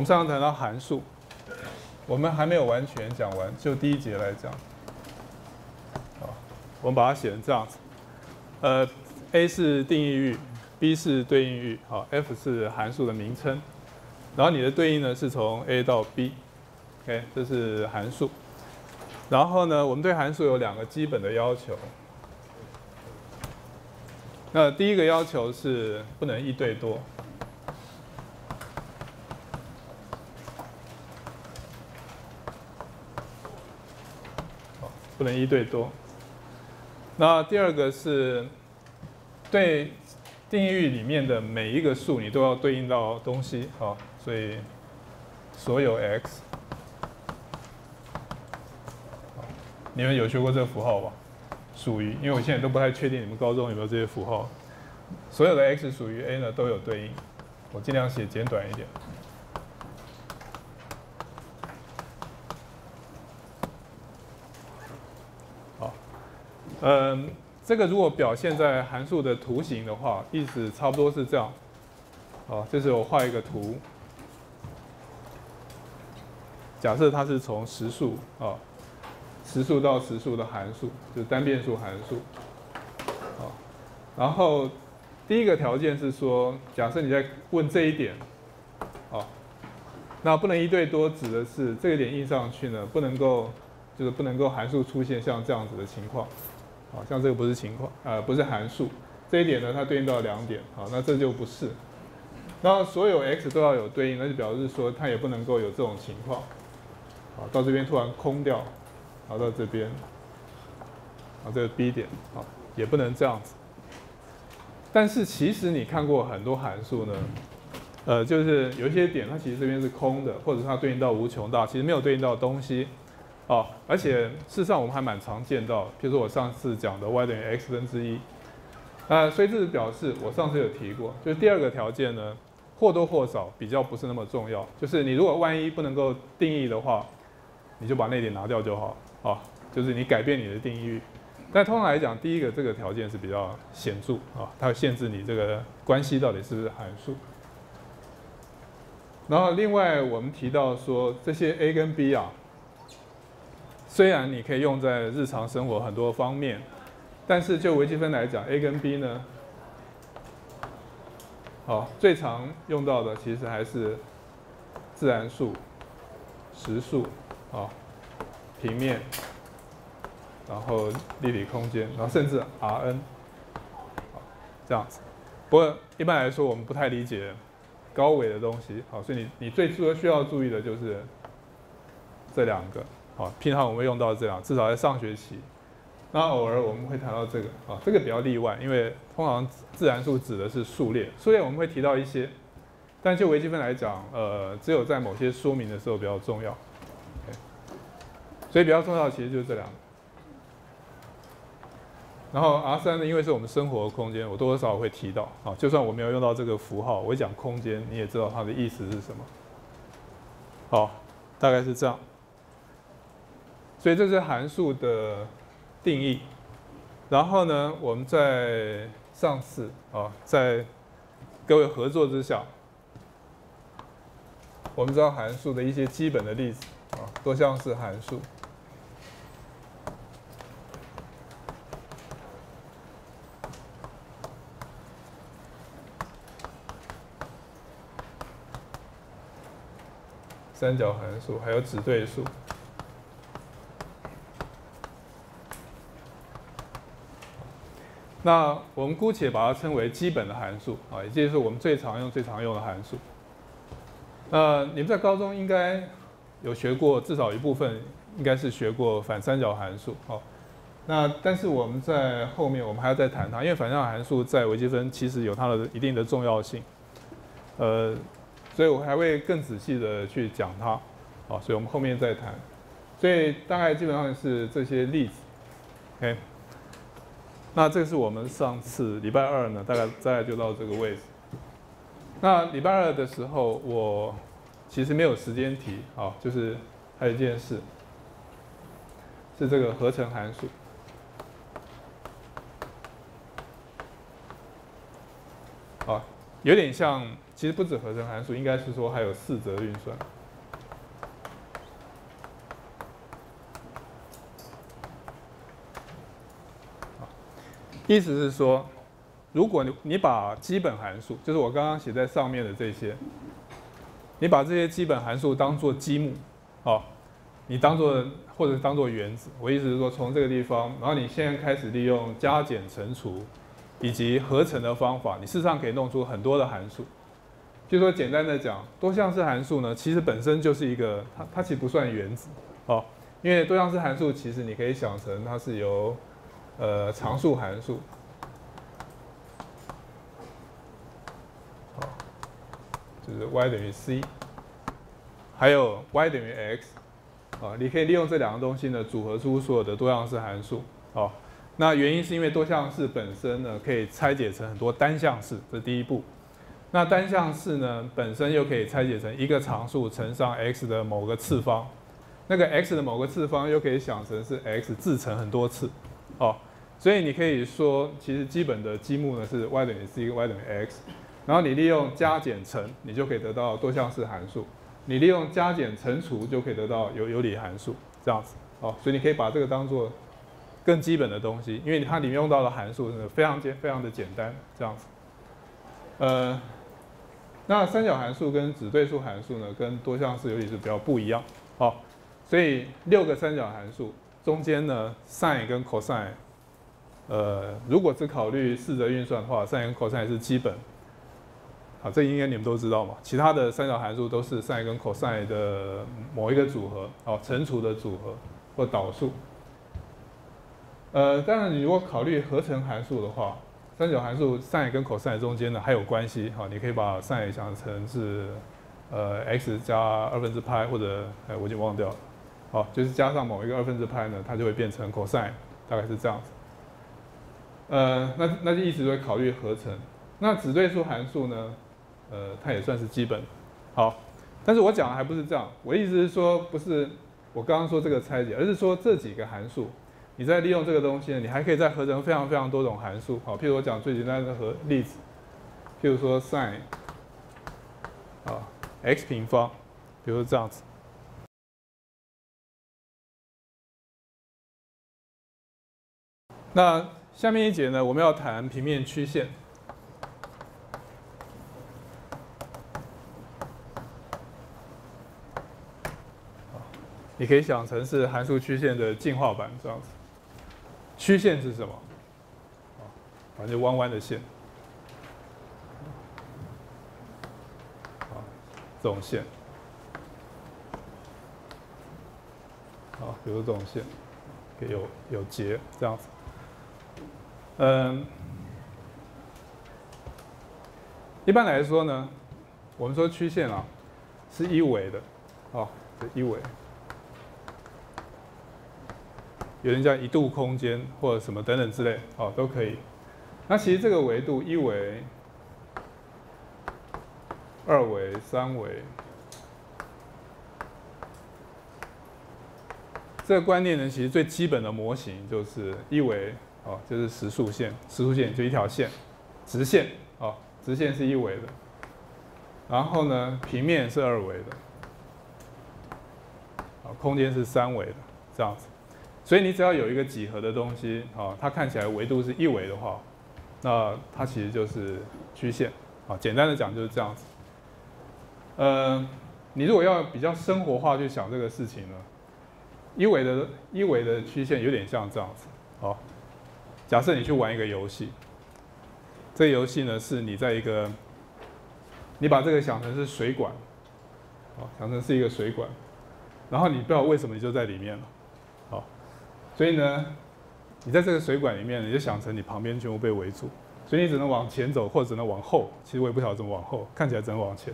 我们上次谈到函数，我们还没有完全讲完，就第一节来讲。我们把它写成这样子。呃，A 是定义域，B 是对应域，好，F 是函数的名称。然后你的对应呢是从 A 到 B，OK，这是函数。然后呢，我们对函数有两个基本的要求。那第一个要求是不能一对多。不能一对多。那第二个是对定义域里面的每一个数，你都要对应到东西，好，所以所有 x，你们有学过这个符号吧？属于，因为我现在都不太确定你们高中有没有这些符号。所有的 x 属于 A 呢，都有对应，我尽量写简短一点。嗯，这个如果表现在函数的图形的话，意思差不多是这样。好，就是我画一个图，假设它是从实数啊，实数到实数的函数，就是单变数函数。好，然后第一个条件是说，假设你在问这一点，好，那不能一对多，指的是这个点印上去呢，不能够，就是不能够函数出现像这样子的情况。好像这个不是情况，呃，不是函数。这一点呢，它对应到两点，好，那这就不是。那所有 x 都要有对应，那就表示说它也不能够有这种情况。好，到这边突然空掉，好到这边，好这个 B 点，好也不能这样子。但是其实你看过很多函数呢，呃，就是有一些点它其实这边是空的，或者它对应到无穷大，其实没有对应到东西。哦，而且事实上我们还蛮常见到，比如说我上次讲的 y 等于 x 分之一，那所以这是表示我上次有提过，就是第二个条件呢，或多或少比较不是那么重要，就是你如果万一不能够定义的话，你就把那点拿掉就好，啊，就是你改变你的定义。但通常来讲，第一个这个条件是比较显著啊，它会限制你这个关系到底是不是函数。然后另外我们提到说这些 a 跟 b 啊。虽然你可以用在日常生活很多方面，但是就微积分来讲，a 跟 b 呢，好，最常用到的其实还是自然数、实数，啊，平面，然后立体空间，然后甚至 Rn，好，这样子。不过一般来说，我们不太理解高维的东西，好，所以你你最初需要注意的就是这两个。啊，平常我们会用到这样，至少在上学期。那偶尔我们会谈到这个啊，这个比较例外，因为通常自然数指的是数列，数列我们会提到一些，但就微积分来讲，呃，只有在某些说明的时候比较重要。所以比较重要其实就是这两个。然后 R 三呢，因为是我们生活的空间，我多多少少会提到啊，就算我没有用到这个符号，我讲空间，你也知道它的意思是什么。好，大概是这样。所以这是函数的定义，然后呢，我们在上次啊，在各位合作之下，我们知道函数的一些基本的例子啊，多项式函数，三角函数，还有指对数。那我们姑且把它称为基本的函数啊，也就是我们最常用、最常用的函数。呃，你们在高中应该有学过，至少一部分应该是学过反三角函数。好，那但是我们在后面我们还要再谈它，因为反三角函数在微积分其实有它的一定的重要性。呃，所以我还会更仔细的去讲它。好，所以我们后面再谈。所以大概基本上是这些例子。OK。那这是我们上次礼拜二呢，大概大概就到这个位置。那礼拜二的时候，我其实没有时间提，好，就是还有一件事，是这个合成函数。好，有点像其实不止合成函数，应该是说还有四则运算。意思是说，如果你你把基本函数，就是我刚刚写在上面的这些，你把这些基本函数当做积木，哦，你当做或者当做原子。我意思是说，从这个地方，然后你现在开始利用加减乘除以及合成的方法，你事实上可以弄出很多的函数。就说简单的讲，多项式函数呢，其实本身就是一个，它它其实不算原子，哦，因为多项式函数其实你可以想成它是由呃，常数函数，就是 y 等于 c，还有 y 等于 x，啊，你可以利用这两个东西呢，组合出所有的多项式函数，哦，那原因是因为多项式本身呢，可以拆解成很多单项式，这是第一步。那单项式呢，本身又可以拆解成一个常数乘上 x 的某个次方，那个 x 的某个次方又可以想成是 x 自乘很多次，哦。所以你可以说，其实基本的积木呢是 y 等于 c，y 等于 x，然后你利用加减乘，你就可以得到多项式函数；你利用加减乘除，就可以得到有有理函数，这样子。哦，所以你可以把这个当做更基本的东西，因为它里面用到的函数是非常简非常的简单，这样子。呃，那三角函数跟指对数函数呢，跟多项式有理是比较不一样。哦，所以六个三角函数中间呢，sin 跟 cos。呃，如果只考虑四则运算的话，sin 跟 cos 是基本。好，这应该你们都知道嘛。其他的三角函数都是 sin 跟 cos 的某一个组合，哦，乘除的组合或导数。呃，当然你如果考虑合成函数的话，三角函数 sin 跟 cos 中间呢还有关系，哈，你可以把 sin 想成是呃 x 加二分之派，或者哎我已经忘掉了，好，就是加上某一个二分之派呢，它就会变成 cos，大概是这样子。呃，那那就意思会考虑合成。那指对数函数呢？呃，它也算是基本。好，但是我讲的还不是这样。我意思是说，不是我刚刚说这个拆解，而是说这几个函数，你在利用这个东西呢，你还可以再合成非常非常多种函数。好，譬如我讲最简单的和例子，譬如说 sin 啊 x 平方，比如说这样子。那下面一节呢，我们要谈平面曲线。你可以想成是函数曲线的进化版这样子。曲线是什么？反正弯弯的线。这种线。好，比如这种线，有有节这样子。嗯，一般来说呢，我们说曲线啊是一维的，哦，一维，有人叫一度空间或者什么等等之类，哦，都可以。那其实这个维度一维、二维、三维，这个观念呢，其实最基本的模型就是一维。哦，就是实数线，实数线就一条线，直线，哦，直线是一维的，然后呢，平面是二维的，啊，空间是三维的，这样子，所以你只要有一个几何的东西，啊，它看起来维度是一维的话，那它其实就是曲线，啊，简单的讲就是这样子。呃，你如果要比较生活化去想这个事情呢，一维的一维的曲线有点像这样子，假设你去玩一个游戏，这个游戏呢是你在一个，你把这个想成是水管，哦，想成是一个水管，然后你不知道为什么你就在里面了，好，所以呢，你在这个水管里面，你就想成你旁边全部被围住，所以你只能往前走或者只能往后，其实我也不晓得怎么往后，看起来只能往前，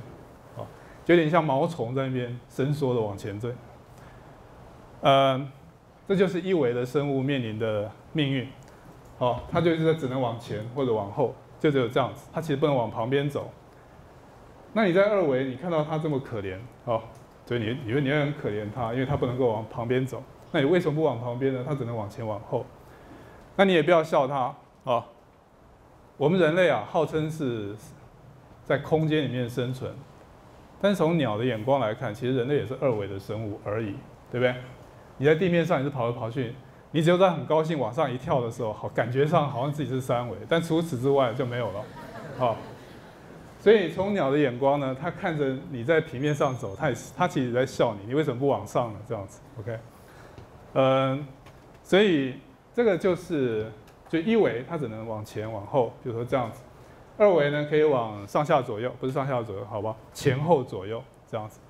好，就有点像毛虫在那边伸缩的往前追，呃，这就是一维的生物面临的命运。好，它就是只能往前或者往后，就只有这样子。它其实不能往旁边走。那你在二维，你看到它这么可怜，好，所以你以为你会很可怜它，因为它不能够往旁边走。那你为什么不往旁边呢？它只能往前往后。那你也不要笑它，啊。我们人类啊，号称是在空间里面生存。但是从鸟的眼光来看，其实人类也是二维的生物而已，对不对？你在地面上也是跑来跑去，你只有在很高兴往上一跳的时候，好感觉上好像自己是三维，但除此之外就没有了，好。所以从鸟的眼光呢，它看着你在平面上走，它也它其实在笑你，你为什么不往上呢？这样子，OK？嗯，所以这个就是就一维它只能往前往后，比如说这样子。二维呢可以往上下左右，不是上下左右，好吧？前后左右这样子。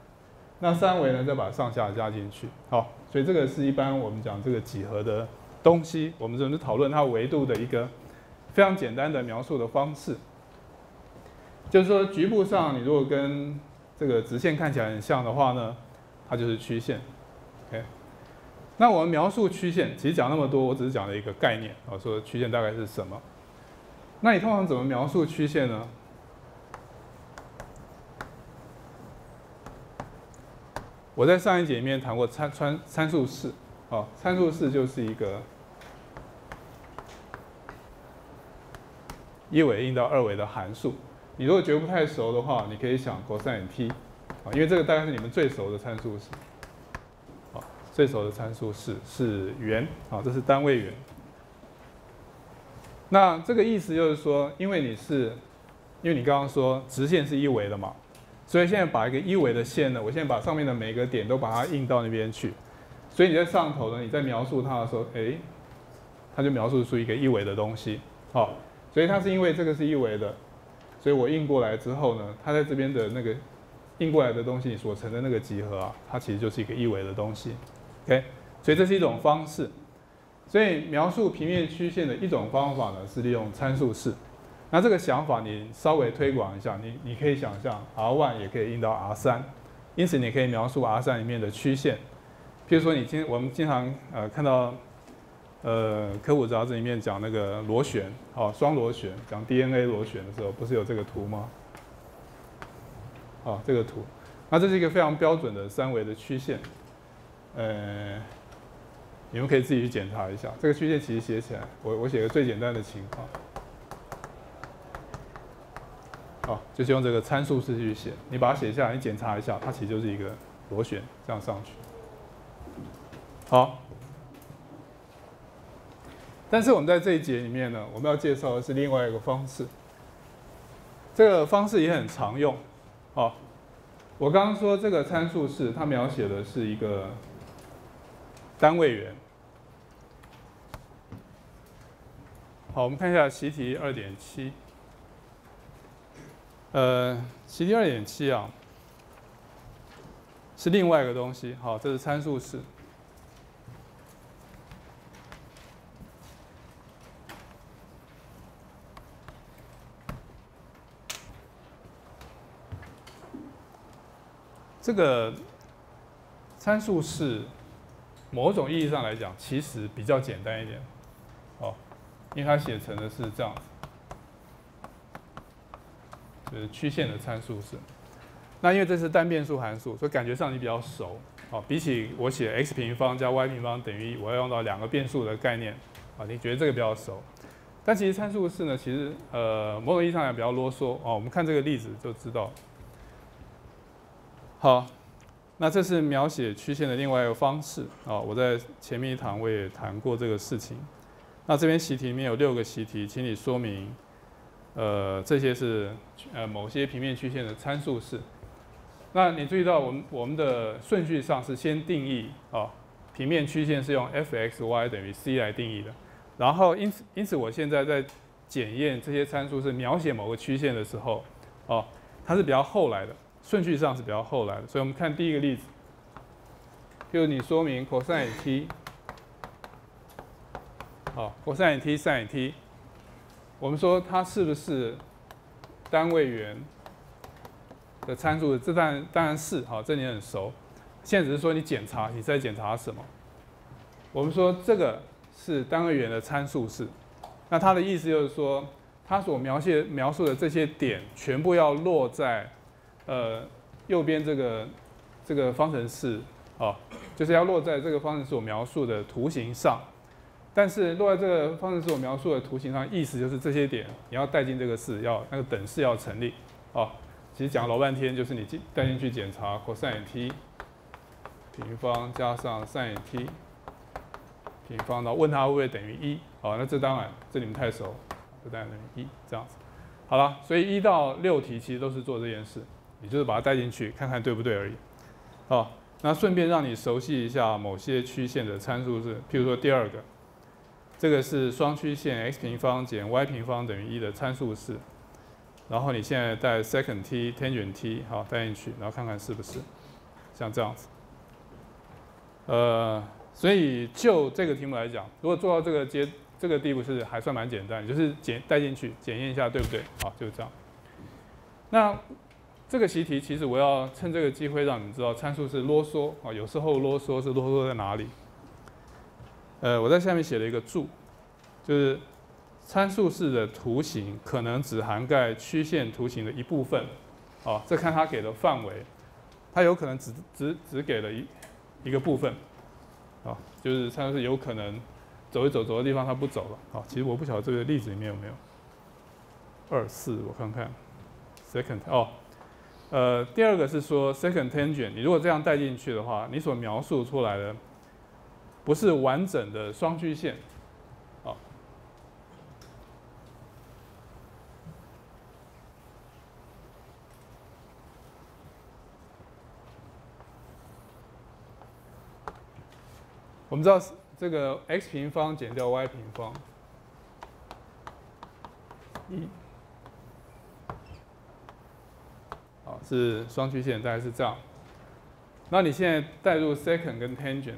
那三维呢再把上下加进去，好。所以这个是一般我们讲这个几何的东西，我们只是讨论它维度的一个非常简单的描述的方式。就是说，局部上你如果跟这个直线看起来很像的话呢，它就是曲线。OK，那我们描述曲线，其实讲那么多，我只是讲了一个概念啊，说曲线大概是什么。那你通常怎么描述曲线呢？我在上一节里面谈过参参参数式，啊，参数式就是一个一维应到二维的函数。你如果觉得不太熟的话，你可以想 cosine t，啊，因为这个大概是你们最熟的参数式，啊，最熟的参数式是圆，啊，这是单位圆。那这个意思就是说，因为你是，因为你刚刚说直线是一维的嘛，所以现在把一个一维的线呢，我现在把上面的每个点都把它印到那边去，所以你在上头呢，你在描述它的时候，哎，它就描述出一个一维的东西，好，所以它是因为这个是一维的。所以我印过来之后呢，它在这边的那个印过来的东西所成的那个集合啊，它其实就是一个一维的东西，OK？所以这是一种方式。所以描述平面曲线的一种方法呢，是利用参数式。那这个想法你稍微推广一下，你你可以想象 R1 也可以印到 R3，因此你可以描述 R3 里面的曲线。譬如说你经我们经常呃看到。呃，科普杂志里面讲那个螺旋，哦，双螺旋，讲 DNA 螺旋的时候，不是有这个图吗？好，这个图，那这是一个非常标准的三维的曲线，呃，你们可以自己去检查一下，这个曲线其实写起来，我我写个最简单的情况，好，就是用这个参数式去写，你把它写下来，你检查一下，它其实就是一个螺旋这样上去，好。但是我们在这一节里面呢，我们要介绍的是另外一个方式。这个方式也很常用，好，我刚刚说这个参数式，它描写的是一个单位圆。好，我们看一下习题二点七。呃，习题二点七啊，是另外一个东西。好，这是参数式。这个参数式，某种意义上来讲，其实比较简单一点，哦，因为它写成的是这样子，就是曲线的参数式。那因为这是单变数函数，所以感觉上你比较熟，哦，比起我写 x 平方加 y 平方等于一，我要用到两个变数的概念，啊，你觉得这个比较熟。但其实参数式呢，其实呃，某种意义上来比较啰嗦，哦，我们看这个例子就知道。好，那这是描写曲线的另外一个方式啊。我在前面一堂我也谈过这个事情。那这边习题里面有六个习题，请你说明，呃，这些是呃某些平面曲线的参数式。那你注意到我们我们的顺序上是先定义啊，平面曲线是用 f(x,y) 等于 c 来定义的。然后因此因此我现在在检验这些参数是描写某个曲线的时候，哦，它是比较后来的。顺序上是比较后来的，所以我们看第一个例子，就是你说明 cosine t，好，cosine t，sine t，我们说它是不是单位圆的参数？这当然当然是，好，这你很熟。现在只是说你检查，你在检查什么？我们说这个是单位圆的参数式，那它的意思就是说，它所描写描述的这些点全部要落在。呃，右边这个这个方程式啊，就是要落在这个方程式所描述的图形上。但是落在这个方程式我描述的图形上，意思就是这些点你要带进这个式，要那个等式要成立。哦，其实讲老半天就是你进带进去检查 cosine t 平方加上 sin t 平方，然后问它会不会等于一？好，那这当然这你们太熟，不当然等于一这样子。好了，所以一到六题其实都是做这件事，你就是把它带进去看看对不对而已。好，那顺便让你熟悉一下某些曲线的参数是，譬如说第二个，这个是双曲线 x 平方减 y 平方等于一的参数式，然后你现在带 second t tangent t 好带进去，然后看看是不是像这样子。呃，所以就这个题目来讲，如果做到这个阶这个地步是还算蛮简单，就是检带进去检验一下对不对？好，就是这样。那这个习题其实我要趁这个机会让你知道参数是啰嗦啊，有时候啰嗦是啰嗦在哪里？呃，我在下面写了一个注，就是参数式的图形可能只涵盖曲线图形的一部分，啊，这看它给的范围，它有可能只只只给了一。一个部分，啊，就是它是有可能走一走走的地方它不走了，好，其实我不晓得这个例子里面有没有二四，我看看，second 哦，呃，第二个是说 second tangent，你如果这样带进去的话，你所描述出来的不是完整的双曲线。我们知道这个 x 平方减掉 y 平方一，好是双曲线，大概是这样。那你现在带入 secant 跟 tangent，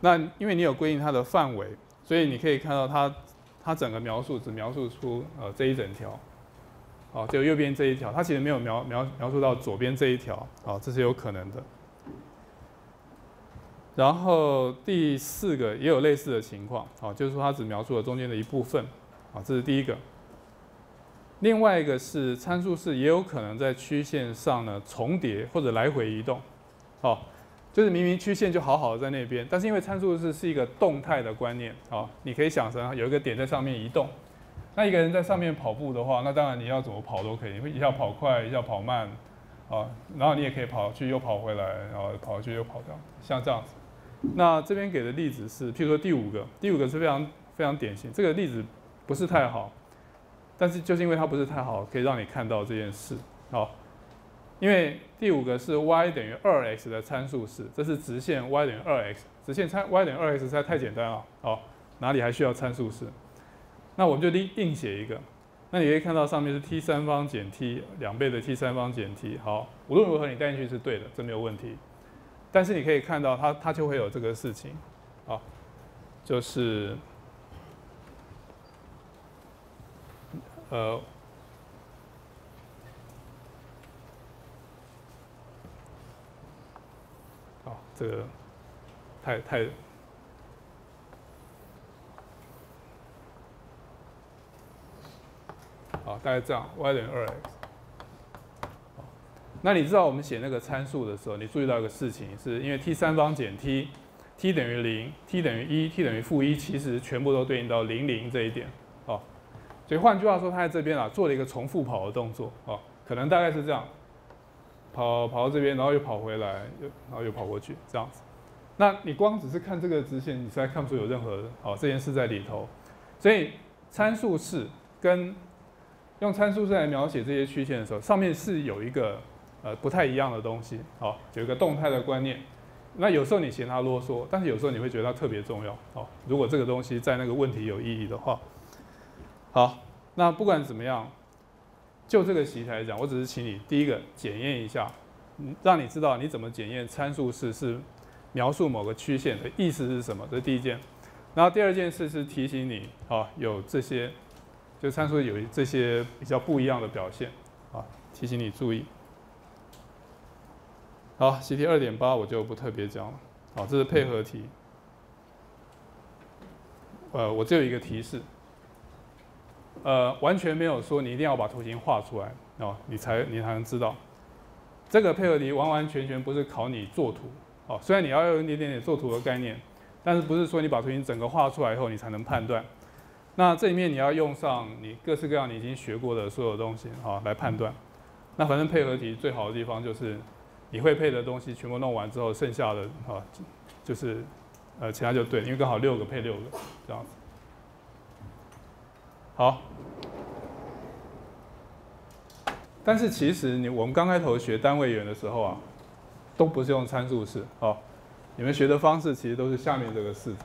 那因为你有规定它的范围，所以你可以看到它它整个描述只描述出呃这一整条。好，就右边这一条，它其实没有描描描述到左边这一条，好，这是有可能的。然后第四个也有类似的情况，哦，就是说它只描述了中间的一部分，啊，这是第一个。另外一个是参数式也有可能在曲线上呢重叠或者来回移动，哦，就是明明曲线就好好的在那边，但是因为参数式是一个动态的观念，哦，你可以想成有一个点在上面移动。那一个人在上面跑步的话，那当然你要怎么跑都可以，你会一下跑快，一下跑慢，啊，然后你也可以跑去又跑回来，然后跑去又跑掉，像这样子。那这边给的例子是，譬如说第五个，第五个是非常非常典型，这个例子不是太好，但是就是因为它不是太好，可以让你看到这件事，好，因为第五个是 y 等于二 x 的参数式，这是直线 y 等于二 x，直线参 y 等于二 x 实在太简单了，好，哪里还需要参数式？那我们就硬硬写一个，那你可以看到上面是 t 三方减 t 两倍的 t 三方减 t，好，无论如何你带进去是对的，这没有问题。但是你可以看到它它就会有这个事情，好，就是呃，好，这个太太。好，大概这样，y 等于二 x。那你知道我们写那个参数的时候，你注意到一个事情，是因为 t 三方减 t，t 等于零，t 等于一，t 等于负一，其实全部都对应到零零这一点。哦，所以换句话说，它在这边啊做了一个重复跑的动作。哦，可能大概是这样，跑跑到这边，然后又跑回来，又然后又跑过去，这样子。那你光只是看这个直线，你实在看不出有任何哦这件事在里头。所以参数式跟用参数式来描写这些曲线的时候，上面是有一个呃不太一样的东西，好，有一个动态的观念。那有时候你嫌它啰嗦，但是有时候你会觉得它特别重要，好，如果这个东西在那个问题有意义的话，好，那不管怎么样，就这个习题来讲，我只是请你第一个检验一下，让你知道你怎么检验参数式是描述某个曲线的意思是什么，这是第一件。然后第二件事是提醒你，啊，有这些。就参数有这些比较不一样的表现，啊，提醒你注意。好，习题二点八我就不特别讲了。好，这是配合题。呃，我只有一个提示，呃，完全没有说你一定要把图形画出来哦，你才你才能知道。这个配合题完完全全不是考你作图，哦，虽然你要有一点点作图的概念，但是不是说你把图形整个画出来以后你才能判断。那这里面你要用上你各式各样你已经学过的所有东西啊来判断。那反正配合题最好的地方就是你会配的东西全部弄完之后，剩下的啊就是呃其他就对，因为刚好六个配六个这样子。好。但是其实你我们刚开头学单位元的时候啊，都不是用参数式哦。你们学的方式其实都是下面这个式子，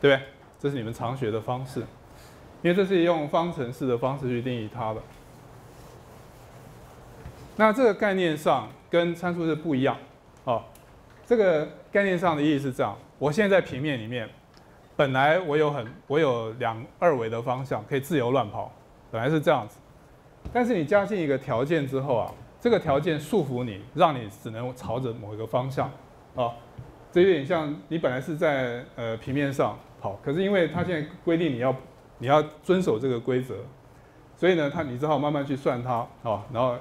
对不对？这是你们常学的方式，因为这是用方程式的方式去定义它的。那这个概念上跟参数式不一样哦。这个概念上的意义是这样：我现在在平面里面。本来我有很我有两二维的方向可以自由乱跑，本来是这样子，但是你加进一个条件之后啊，这个条件束缚你，让你只能朝着某一个方向啊，这有点像你本来是在呃平面上跑，可是因为它现在规定你要你要遵守这个规则，所以呢，它你只好慢慢去算它啊，然后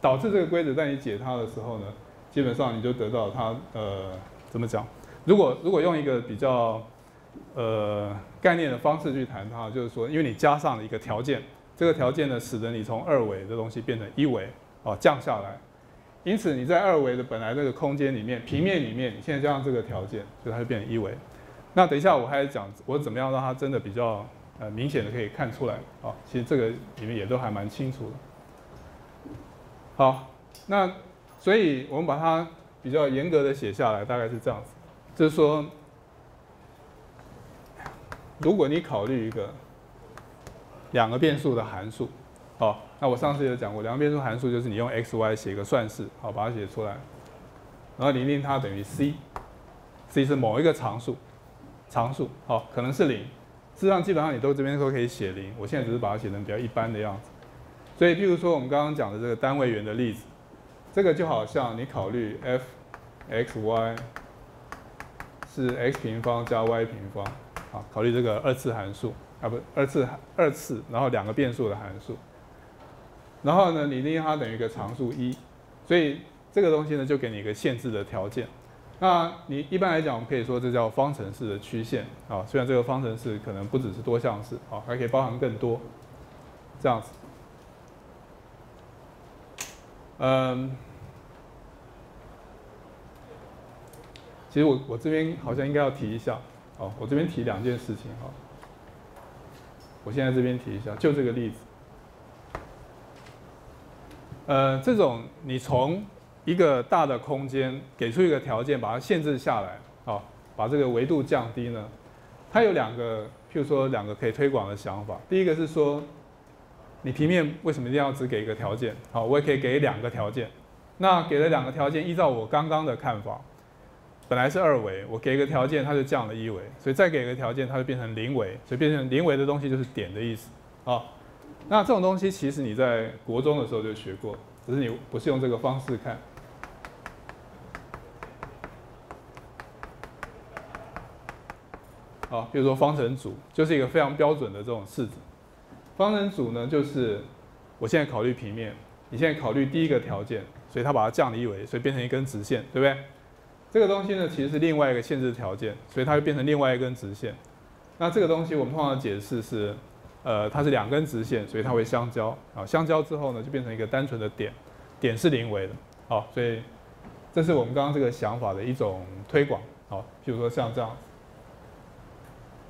导致这个规则在你解它的时候呢，基本上你就得到它呃怎么讲？如果如果用一个比较呃，概念的方式去谈它，就是说，因为你加上了一个条件，这个条件呢，使得你从二维的东西变成一维，哦，降下来。因此你在二维的本来这个空间里面，平面里面，你现在加上这个条件，所以它就变成一维。那等一下我还讲我怎么样让它真的比较呃明显的可以看出来，啊，其实这个里面也都还蛮清楚的。好，那所以我们把它比较严格的写下来，大概是这样子，就是说。如果你考虑一个两个变数的函数，好，那我上次有讲过，两个变数函数就是你用 x、y 写一个算式，好，把它写出来，然后你令它等于 c，c 是某一个常数，常数，好，可能是零，事实上基本上你都这边都可以写零，我现在只是把它写成比较一般的样子。所以，譬如说我们刚刚讲的这个单位元的例子，这个就好像你考虑 f x y 是 x 平方加 y 平方。啊，考虑这个二次函数啊，不，二次二次，然后两个变数的函数，然后呢，你令它等于一个常数一，所以这个东西呢，就给你一个限制的条件。那你一般来讲，我们可以说这叫方程式的曲线啊。虽然这个方程式可能不只是多项式啊，还可以包含更多这样子。嗯，其实我我这边好像应该要提一下。哦，我这边提两件事情哈。我现在这边提一下，就这个例子。呃，这种你从一个大的空间给出一个条件，把它限制下来，啊，把这个维度降低呢，它有两个，譬如说两个可以推广的想法。第一个是说，你平面为什么一定要只给一个条件？好，我也可以给两个条件。那给了两个条件，依照我刚刚的看法。本来是二维，我给一个条件，它就降了一维，所以再给一个条件，它就变成零维，所以变成零维的东西就是点的意思啊。那这种东西其实你在国中的时候就学过，只是你不是用这个方式看。好，比如说方程组就是一个非常标准的这种式子。方程组呢，就是我现在考虑平面，你现在考虑第一个条件，所以它把它降了一维，所以变成一根直线，对不对？这个东西呢，其实是另外一个限制条件，所以它会变成另外一根直线。那这个东西我们通常解释是，呃，它是两根直线，所以它会相交啊。相交之后呢，就变成一个单纯的点，点是零维的。好，所以这是我们刚刚这个想法的一种推广。好，譬如说像这样。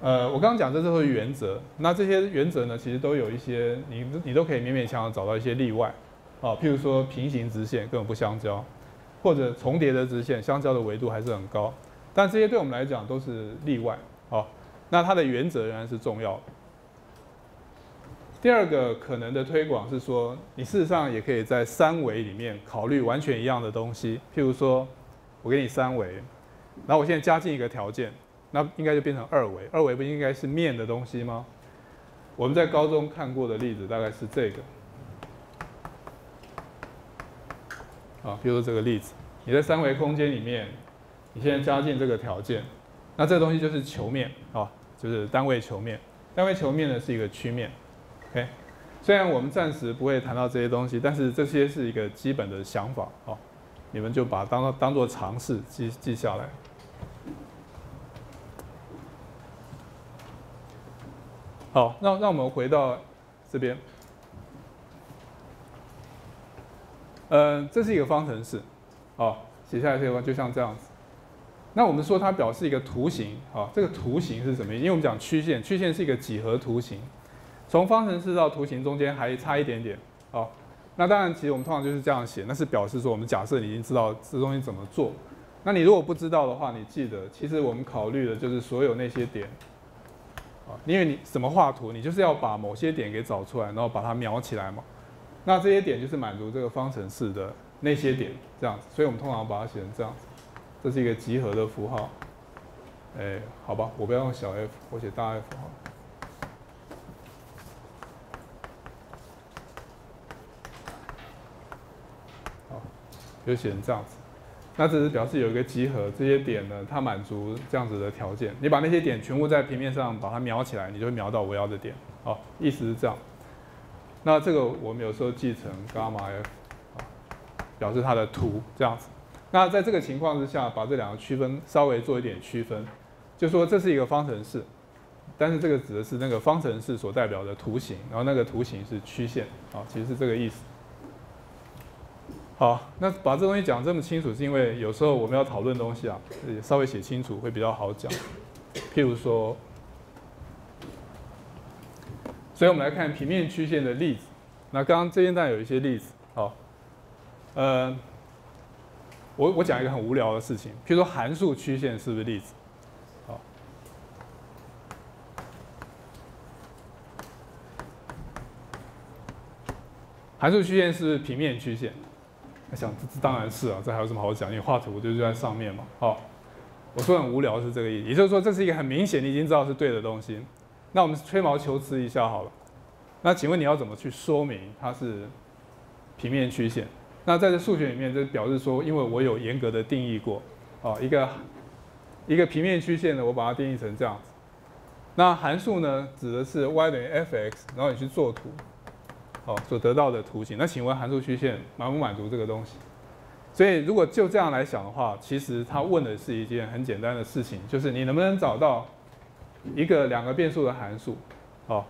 呃，我刚刚讲这都是原则，那这些原则呢，其实都有一些你你都可以勉勉强强找到一些例外。好，譬如说平行直线根本不相交。或者重叠的直线相交的维度还是很高，但这些对我们来讲都是例外。好，那它的原则仍然是重要的。第二个可能的推广是说，你事实上也可以在三维里面考虑完全一样的东西。譬如说，我给你三维，然后我现在加进一个条件，那应该就变成二维。二维不应该是面的东西吗？我们在高中看过的例子大概是这个。啊，比如这个例子，你在三维空间里面，你现在加进这个条件，那这东西就是球面，啊，就是单位球面。单位球面呢是一个曲面，OK。虽然我们暂时不会谈到这些东西，但是这些是一个基本的想法，哦，你们就把当当做尝试记记下来。好，那让我们回到这边。嗯，这是一个方程式，好，写下来这个就像这样子。那我们说它表示一个图形，好，这个图形是什么？因为我们讲曲线，曲线是一个几何图形，从方程式到图形中间还差一点点，好。那当然，其实我们通常就是这样写，那是表示说我们假设你已经知道这东西怎么做。那你如果不知道的话，你记得，其实我们考虑的就是所有那些点，啊，因为你怎么画图，你就是要把某些点给找出来，然后把它描起来嘛。那这些点就是满足这个方程式的那些点，这样子。所以我们通常把它写成这样子，这是一个集合的符号。哎，好吧，我不要用小 f，我写大 F 好。好，就写成这样子。那只是表示有一个集合，这些点呢，它满足这样子的条件。你把那些点全部在平面上把它描起来，你就会描到我要的点。好，意思是这样。那这个我们有时候记成伽马 f，啊，表示它的图这样子。那在这个情况之下，把这两个区分稍微做一点区分，就说这是一个方程式，但是这个指的是那个方程式所代表的图形，然后那个图形是曲线，啊，其实是这个意思。好，那把这东西讲这么清楚，是因为有时候我们要讨论东西啊，稍微写清楚会比较好讲。譬如说。所以我们来看平面曲线的例子。那刚刚这边当然有一些例子，好，呃，我我讲一个很无聊的事情，譬如说函数曲线是不是例子？好，函数曲线是平面曲线？我想这这当然是啊，这还有什么好讲？你画图就就在上面嘛。好，我说很无聊是这个意思，也就是说这是一个很明显你已经知道是对的东西。那我们吹毛求疵一下好了。那请问你要怎么去说明它是平面曲线？那在这数学里面，就表示说，因为我有严格的定义过，哦，一个一个平面曲线呢，我把它定义成这样子。那函数呢，指的是 y 等于 f(x)，然后你去做图，哦，所得到的图形。那请问函数曲线满不满足这个东西？所以如果就这样来想的话，其实他问的是一件很简单的事情，就是你能不能找到？一个两个变数的函数，好，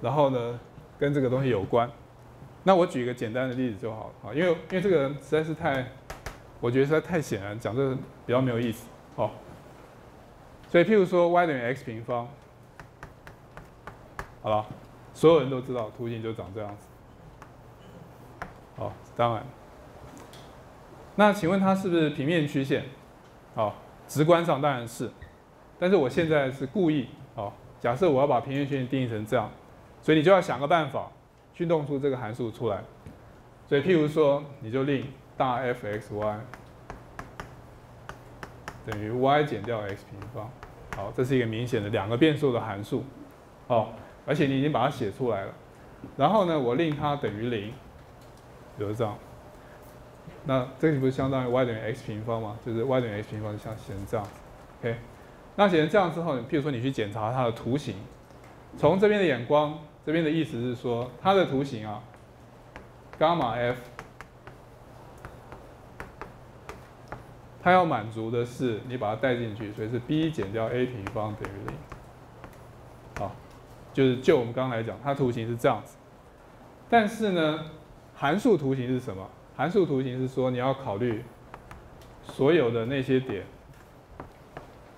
然后呢，跟这个东西有关。那我举一个简单的例子就好了，啊，因为因为这个实在是太，我觉得实在太显然，讲这个比较没有意思，好。所以譬如说 y 等于 x 平方，好了，所有人都知道图形就长这样子，好，当然。那请问它是不是平面曲线？好，直观上当然是。但是我现在是故意，哦，假设我要把平面曲线定义成这样，所以你就要想个办法去弄出这个函数出来。所以譬如说，你就令大 f x y 等于 y 减掉 x 平方，好，这是一个明显的两个变数的函数，好，而且你已经把它写出来了。然后呢，我令它等于零，比如这样，那这个不是相当于 y 等于 x 平方吗？就是 y 等于 x 平方就像写成这样，OK。那写成这样之后，譬如说你去检查它的图形，从这边的眼光，这边的意思是说，它的图形啊，伽马 f，它要满足的是你把它带进去，所以是 b 减掉 a 平方等于零。好，就是就我们刚刚来讲，它图形是这样子。但是呢，函数图形是什么？函数图形是说你要考虑所有的那些点。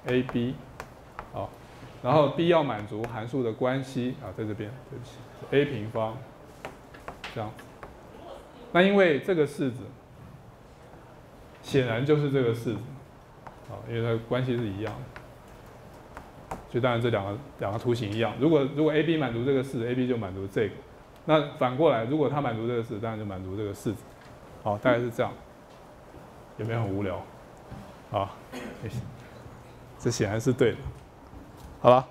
A b，好，然后 b 要满足函数的关系啊，在这边，对不起，a 平方，这样，那因为这个式子，显然就是这个式子，啊，因为它关系是一样的，所以当然这两个两个图形一样。如果如果 a b 满足这个式，a b 就满足这个，那反过来，如果它满足这个式，当然就满足这个式子，好，大概是这样，有没有很无聊？好，谢谢。这显然是对的，好了，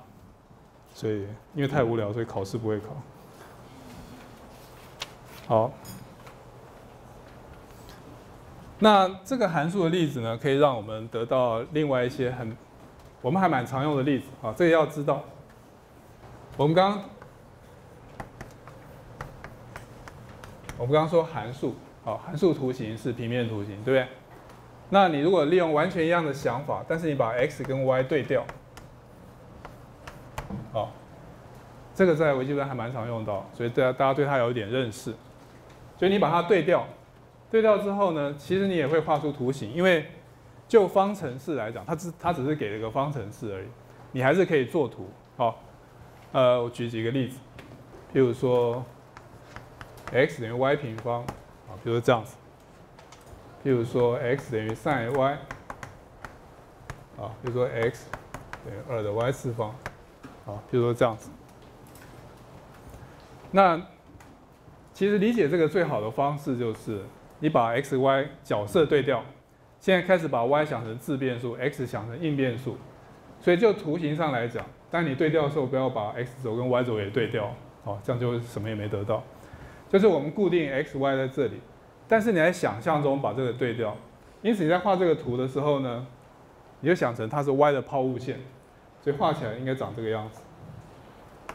所以因为太无聊，所以考试不会考。好，那这个函数的例子呢，可以让我们得到另外一些很我们还蛮常用的例子啊。这个要知道，我们刚我们刚刚说函数，好，函数图形是平面图形，对不对？那你如果利用完全一样的想法，但是你把 x 跟 y 对调，好，这个在微积分还蛮常用到，所以大家大家对它有一点认识。所以你把它对调，对调之后呢，其实你也会画出图形，因为就方程式来讲，它只它只是给了个方程式而已，你还是可以做图。好，呃，我举几个例子，譬如说，x 等于 y 平方，啊，比如说这样子，譬如说 x 等于 sin y，啊，比如说 x 等于二的 y 次方，啊，比如说这样子。那其实理解这个最好的方式就是，你把 x、y 角色对调，现在开始把 y 想成自变数，x 想成应变数，所以就图形上来讲，当你对调的时候，不要把 x 轴跟 y 轴也对调，哦，这样就什么也没得到。就是我们固定 x、y 在这里，但是你在想象中把这个对调，因此你在画这个图的时候呢，你就想成它是 y 的抛物线，所以画起来应该长这个样子，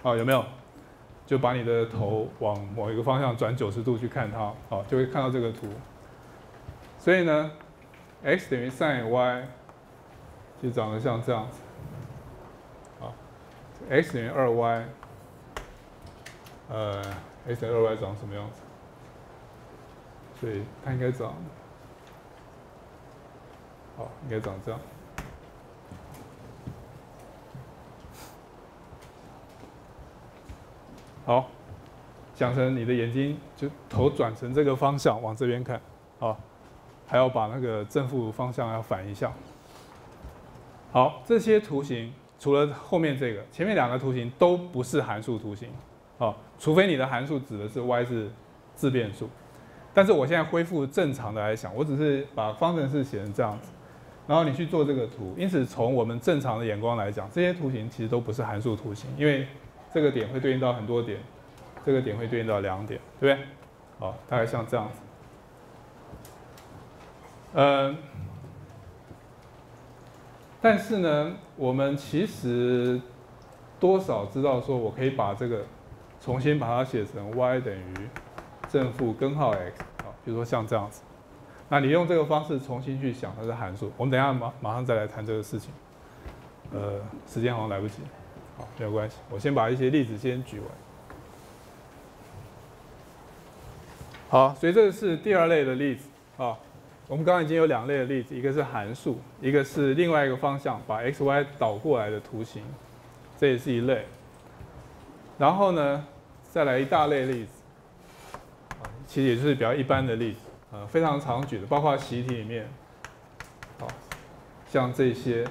啊，有没有？就把你的头往某一个方向转九十度去看它，啊，就会看到这个图。所以呢，x 等于 sin y 就长得像这样子，啊，x 等于二 y，呃，x 等于二 y 长什么样子？所以它应该长，好，应该长这样。好，想成你的眼睛就头转成这个方向往这边看，啊，还要把那个正负方向要反一下。好，这些图形除了后面这个，前面两个图形都不是函数图形，啊，除非你的函数指的是 y 是自变数。但是我现在恢复正常的来想，我只是把方程式写成这样子，然后你去做这个图。因此，从我们正常的眼光来讲，这些图形其实都不是函数图形，因为。这个点会对应到很多点，这个点会对应到两点，对不对？好，大概像这样子。呃，但是呢，我们其实多少知道说，我可以把这个重新把它写成 y 等于正负根号 x，啊，比如说像这样子。那你用这个方式重新去想它是函数，我们等下马马上再来谈这个事情。呃，时间好像来不及。好，没有关系，我先把一些例子先举完。好，所以这是第二类的例子啊。我们刚刚已经有两类的例子，一个是函数，一个是另外一个方向，把 x、y 导过来的图形，这也是一类。然后呢，再来一大类例子，其实也就是比较一般的例子，呃，非常常举的，包括习题里面，好，像这些。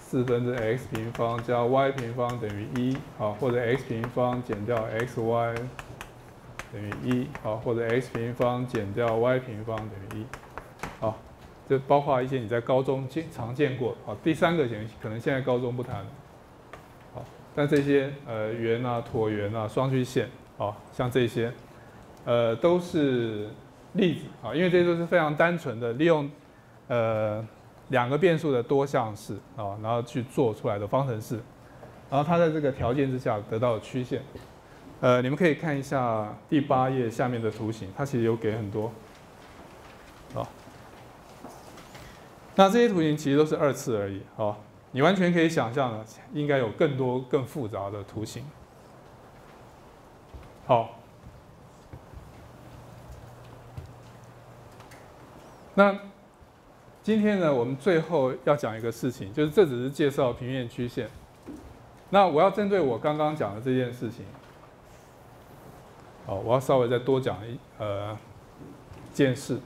四分之 x 平方加 y 平方等于一，好，或者 x 平方减掉 xy 等于一，好，或者 x 平方减掉 y 平方等于一，好，这包括一些你在高中见常见过，好，第三个型可能现在高中不谈，好，但这些呃圆啊、椭圆啊、双曲线，好，像这些，呃，都是例子，啊，因为这些都是非常单纯的利用，呃。两个变数的多项式啊，然后去做出来的方程式，然后它在这个条件之下得到曲线。呃，你们可以看一下第八页下面的图形，它其实有给很多。啊，那这些图形其实都是二次而已。好，你完全可以想象的，应该有更多更复杂的图形。好，那。今天呢，我们最后要讲一个事情，就是这只是介绍平面曲线。那我要针对我刚刚讲的这件事情，好，我要稍微再多讲一呃件事。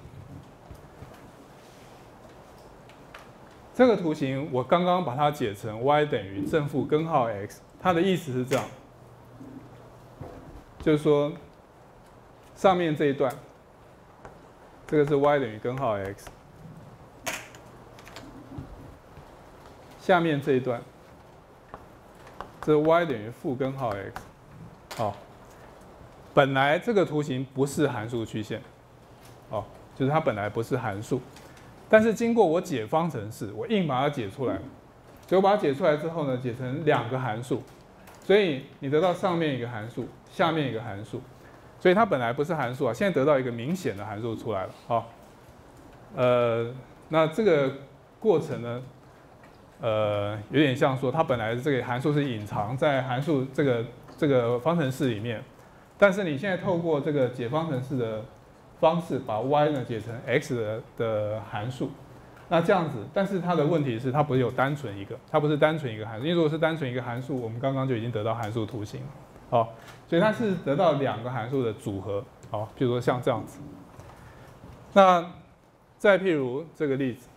这个图形我刚刚把它解成 y 等于正负根号 x，它的意思是这样，就是说上面这一段，这个是 y 等于根号 x。下面这一段，这 y 等于负根号 x，好，本来这个图形不是函数曲线，哦，就是它本来不是函数，但是经过我解方程式，我硬把它解出来，所以我把它解出来之后呢，解成两个函数，所以你得到上面一个函数，下面一个函数，所以它本来不是函数啊，现在得到一个明显的函数出来了，好，呃，那这个过程呢？呃，有点像说，它本来这个函数是隐藏在函数这个这个方程式里面，但是你现在透过这个解方程式的方式，把 y 呢解成 x 的的函数。那这样子，但是它的问题是它不是有单纯一个，它不是单纯一个函数。因为如果是单纯一个函数，我们刚刚就已经得到函数图形了。好，所以它是得到两个函数的组合。好，比如说像这样子。那再譬如这个例子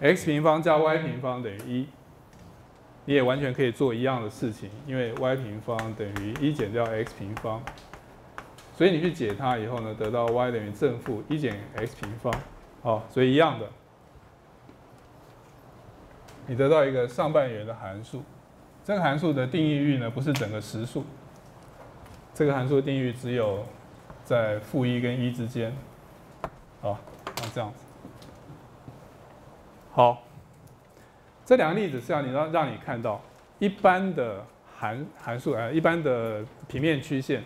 ，x 平方加 y 平方等于一，你也完全可以做一样的事情，因为 y 平方等于一减掉 x 平方。所以你去解它以后呢，得到 y 等于正负一减 x 平方，好，所以一样的，你得到一个上半圆的函数。这个函数的定义域呢，不是整个实数，这个函数定义域只有在负一跟一之间，好，像这样子。好，这两个例子是要你让让你看到一般的函函数，呃，一般的平面曲线。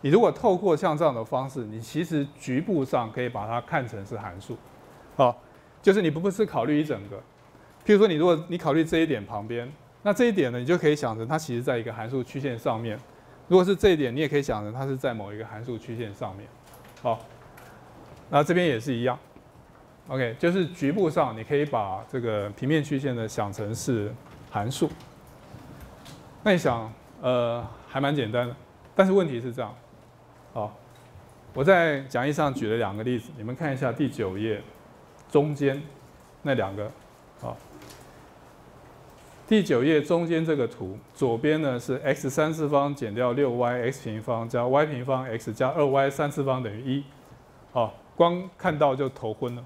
你如果透过像这样的方式，你其实局部上可以把它看成是函数，好，就是你不不是考虑一整个，譬如说你如果你考虑这一点旁边，那这一点呢，你就可以想成它其实在一个函数曲线上面。如果是这一点，你也可以想成它是在某一个函数曲线上面，好，那这边也是一样，OK，就是局部上你可以把这个平面曲线呢想成是函数。那你想，呃，还蛮简单的，但是问题是这样。好，我在讲义上举了两个例子，你们看一下第九页中间那两个。第九页中间这个图，左边呢是 x 三次方减掉六 y x 平方加 y 平方 x 加二 y 三次方等于一。好，光看到就头昏了。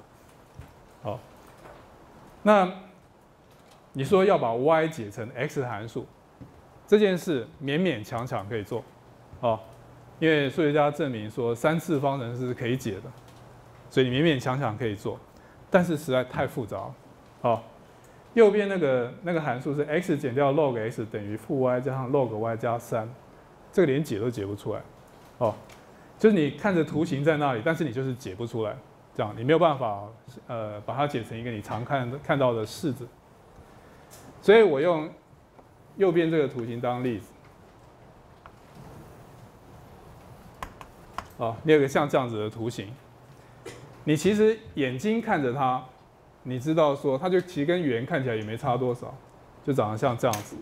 好，那你说要把 y 解成 x 函数，这件事勉勉强强可以做。好。因为数学家证明说三次方程式是可以解的，所以你勉勉强强可以做，但是实在太复杂了。好，右边那个那个函数是 x 减掉 log x 等于负 y 加上 log y 加三，这个连解都解不出来。哦，就是你看着图形在那里，但是你就是解不出来，这样你没有办法呃把它解成一个你常看看到的式子。所以我用右边这个图形当例子。啊，你有个像这样子的图形，你其实眼睛看着它，你知道说它就其实跟圆看起来也没差多少，就长得像这样子。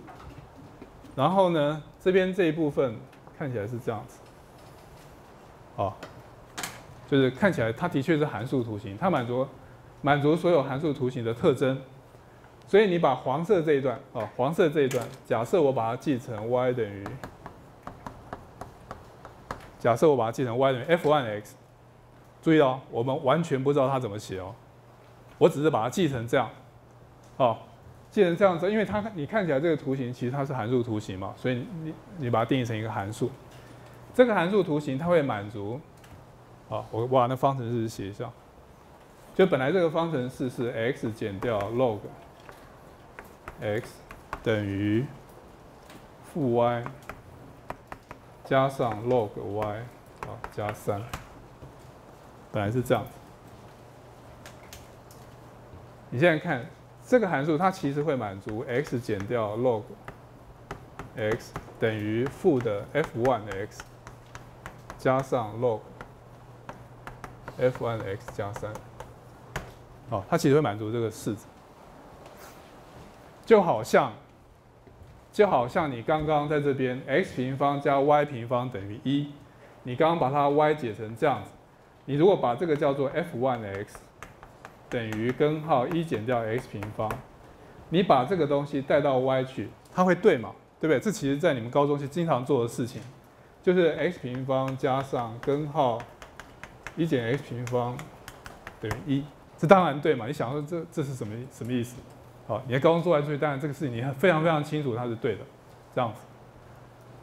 然后呢，这边这一部分看起来是这样子，啊，就是看起来它的确是函数图形，它满足满足所有函数图形的特征。所以你把黄色这一段，啊，黄色这一段，假设我把它记成 y 等于。假设我把它记成 y 等于 f 1 x 注意哦，我们完全不知道它怎么写哦，我只是把它记成这样，哦，记成这样子，因为它你看起来这个图形其实它是函数图形嘛，所以你你把它定义成一个函数，这个函数图形它会满足，好，我我把那方程式写一下，就本来这个方程式是 x 减掉 log x 等于负 y。加上 log y 啊加三，本来是这样。你现在看这个函数，它其实会满足 x 减掉 log x 等于负的 f one x 加上 log f one x 加三。哦，它其实会满足这个式子，就好像。就好像你刚刚在这边，x 平方加 y 平方等于一，你刚刚把它 y 解成这样子，你如果把这个叫做 f one x 等于根号一减掉 x 平方，你把这个东西带到 y 去，它会对嘛？对不对？这其实在你们高中是经常做的事情，就是 x 平方加上根号一减 x 平方等于一，这当然对嘛？你想说这这是什么什么意思？好，你在高中做来做去，当然这个事情你非常非常清楚它是对的，这样子，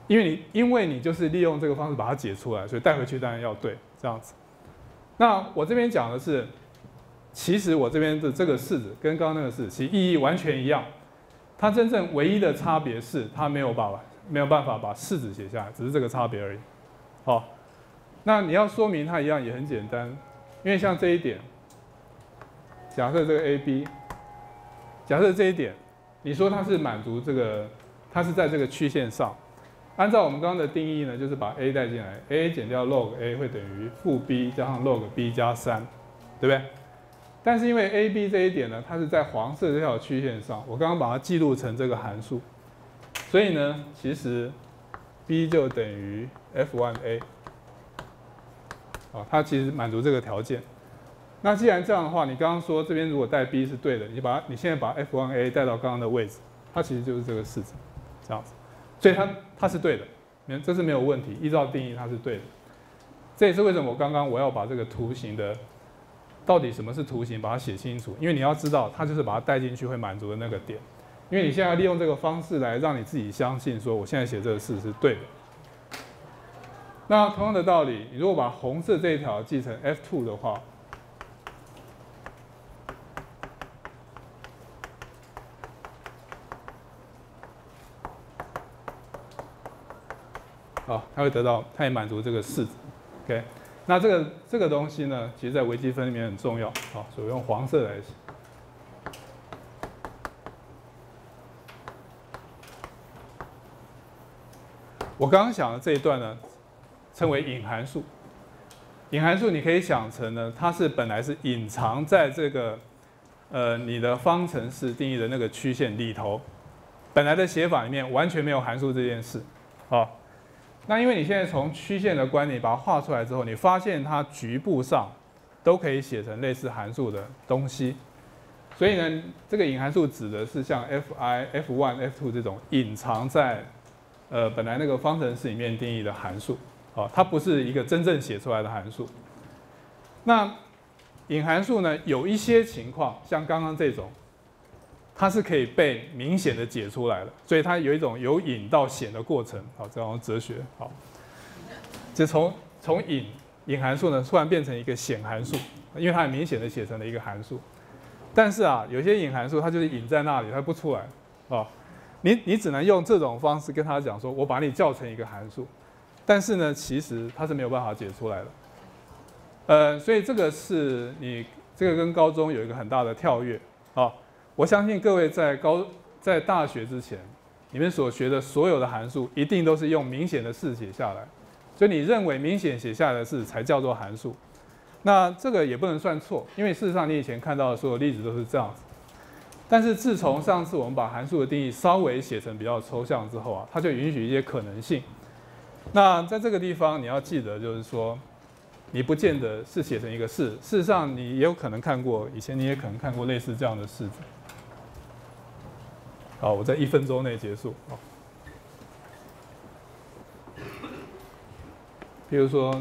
因为你因为你就是利用这个方式把它解出来，所以带回去当然要对，这样子。那我这边讲的是，其实我这边的这个式子跟刚刚那个式子，其实意义完全一样，它真正唯一的差别是它没有办法没有办法把式子写下来，只是这个差别而已。好，那你要说明它一样也很简单，因为像这一点，假设这个 a b。假设这一点，你说它是满足这个它是在这个曲线上。按照我们刚刚的定义呢，就是把 a 带进来，a 减掉 log a 会等于负 b 加上 log b 加三，对不对？但是因为 a b 这一点呢，它是在黄色这条曲线上，我刚刚把它记录成这个函数，所以呢，其实 b 就等于 f one a，啊，它其实满足这个条件。那既然这样的话，你刚刚说这边如果带 b 是对的，你把你现在把 f one a 带到刚刚的位置，它其实就是这个式子，这样子。所以它它是对的，看这是没有问题，依照定义它是对的。这也是为什么我刚刚我要把这个图形的到底什么是图形，把它写清楚，因为你要知道它就是把它带进去会满足的那个点。因为你现在利用这个方式来让你自己相信说我现在写这个式是对的。那同样的道理，你如果把红色这一条记成 f two 的话。好，它会得到，它也满足这个式子，OK。那这个这个东西呢，其实在微积分里面很重要，好，所以用黄色来写。我刚刚讲的这一段呢，称为隐函数。隐函数你可以想成呢，它是本来是隐藏在这个呃你的方程式定义的那个曲线里头，本来的写法里面完全没有函数这件事，好。那因为你现在从曲线的观点把它画出来之后，你发现它局部上都可以写成类似函数的东西，所以呢，这个隐函数指的是像 f i、f one、f two 这种隐藏在呃本来那个方程式里面定义的函数，哦，它不是一个真正写出来的函数。那隐函数呢，有一些情况，像刚刚这种。它是可以被明显的解出来的，所以它有一种由隐到显的过程。好，这种哲学。好，就从从隐隐函数呢，突然变成一个显函数，因为它很明显的写成了一个函数。但是啊，有些隐函数它就是隐在那里，它不出来。啊，你你只能用这种方式跟他讲说，我把你叫成一个函数。但是呢，其实它是没有办法解出来的。呃，所以这个是你这个跟高中有一个很大的跳跃。啊。我相信各位在高在大学之前，你们所学的所有的函数一定都是用明显的式写下来，所以你认为明显写下来的式才叫做函数，那这个也不能算错，因为事实上你以前看到的所有例子都是这样子。但是自从上次我们把函数的定义稍微写成比较抽象之后啊，它就允许一些可能性。那在这个地方你要记得，就是说你不见得是写成一个式，事实上你也有可能看过，以前你也可能看过类似这样的式子。好，我在一分钟内结束。好，比如说，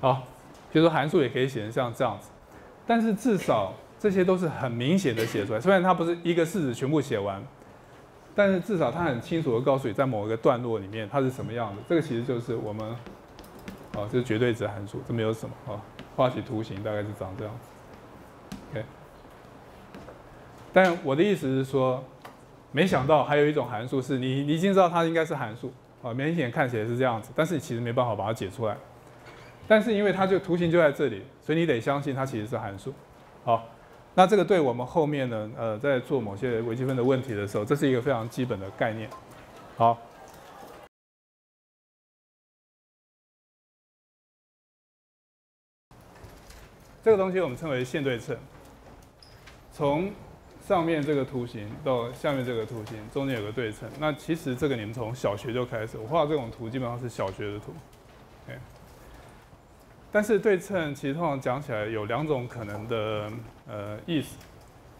好，比如说函数也可以写成像这样子，但是至少这些都是很明显的写出来。虽然它不是一个式子全部写完，但是至少它很清楚的告诉你，在某一个段落里面它是什么样的。这个其实就是我们，哦，这是绝对值函数，这没有什么啊。画起图形大概是长这样子，OK。但我的意思是说，没想到还有一种函数是你你已经知道它应该是函数啊，明显看起来是这样子，但是你其实没办法把它解出来。但是因为它就图形就在这里，所以你得相信它其实是函数。好，那这个对我们后面呢，呃，在做某些微积分的问题的时候，这是一个非常基本的概念。好。这个东西我们称为线对称。从上面这个图形到下面这个图形，中间有个对称。那其实这个你们从小学就开始，我画这种图基本上是小学的图。但是对称其实通常讲起来有两种可能的呃意思，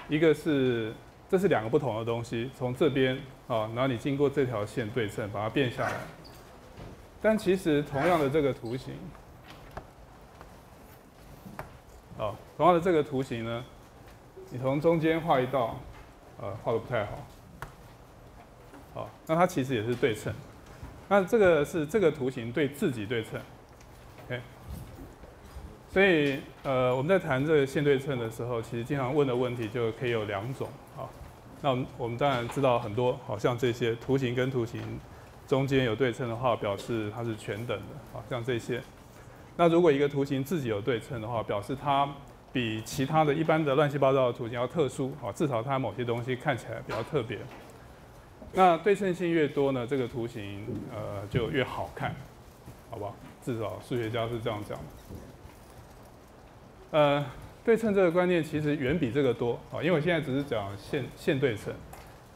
一个是这是两个不同的东西，从这边啊，然后你经过这条线对称，把它变下来。但其实同样的这个图形。啊，同样的这个图形呢，你从中间画一道，呃，画的不太好。好，那它其实也是对称。那这个是这个图形对自己对称，OK。所以，呃，我们在谈这个线对称的时候，其实经常问的问题就可以有两种啊。那我们我们当然知道很多，好像这些图形跟图形中间有对称的话，表示它是全等的，啊，像这些。那如果一个图形自己有对称的话，表示它比其他的一般的乱七八糟的图形要特殊啊，至少它某些东西看起来比较特别。那对称性越多呢，这个图形呃就越好看，好不好？至少数学家是这样讲的。呃，对称这个观念其实远比这个多啊，因为我现在只是讲线线对称，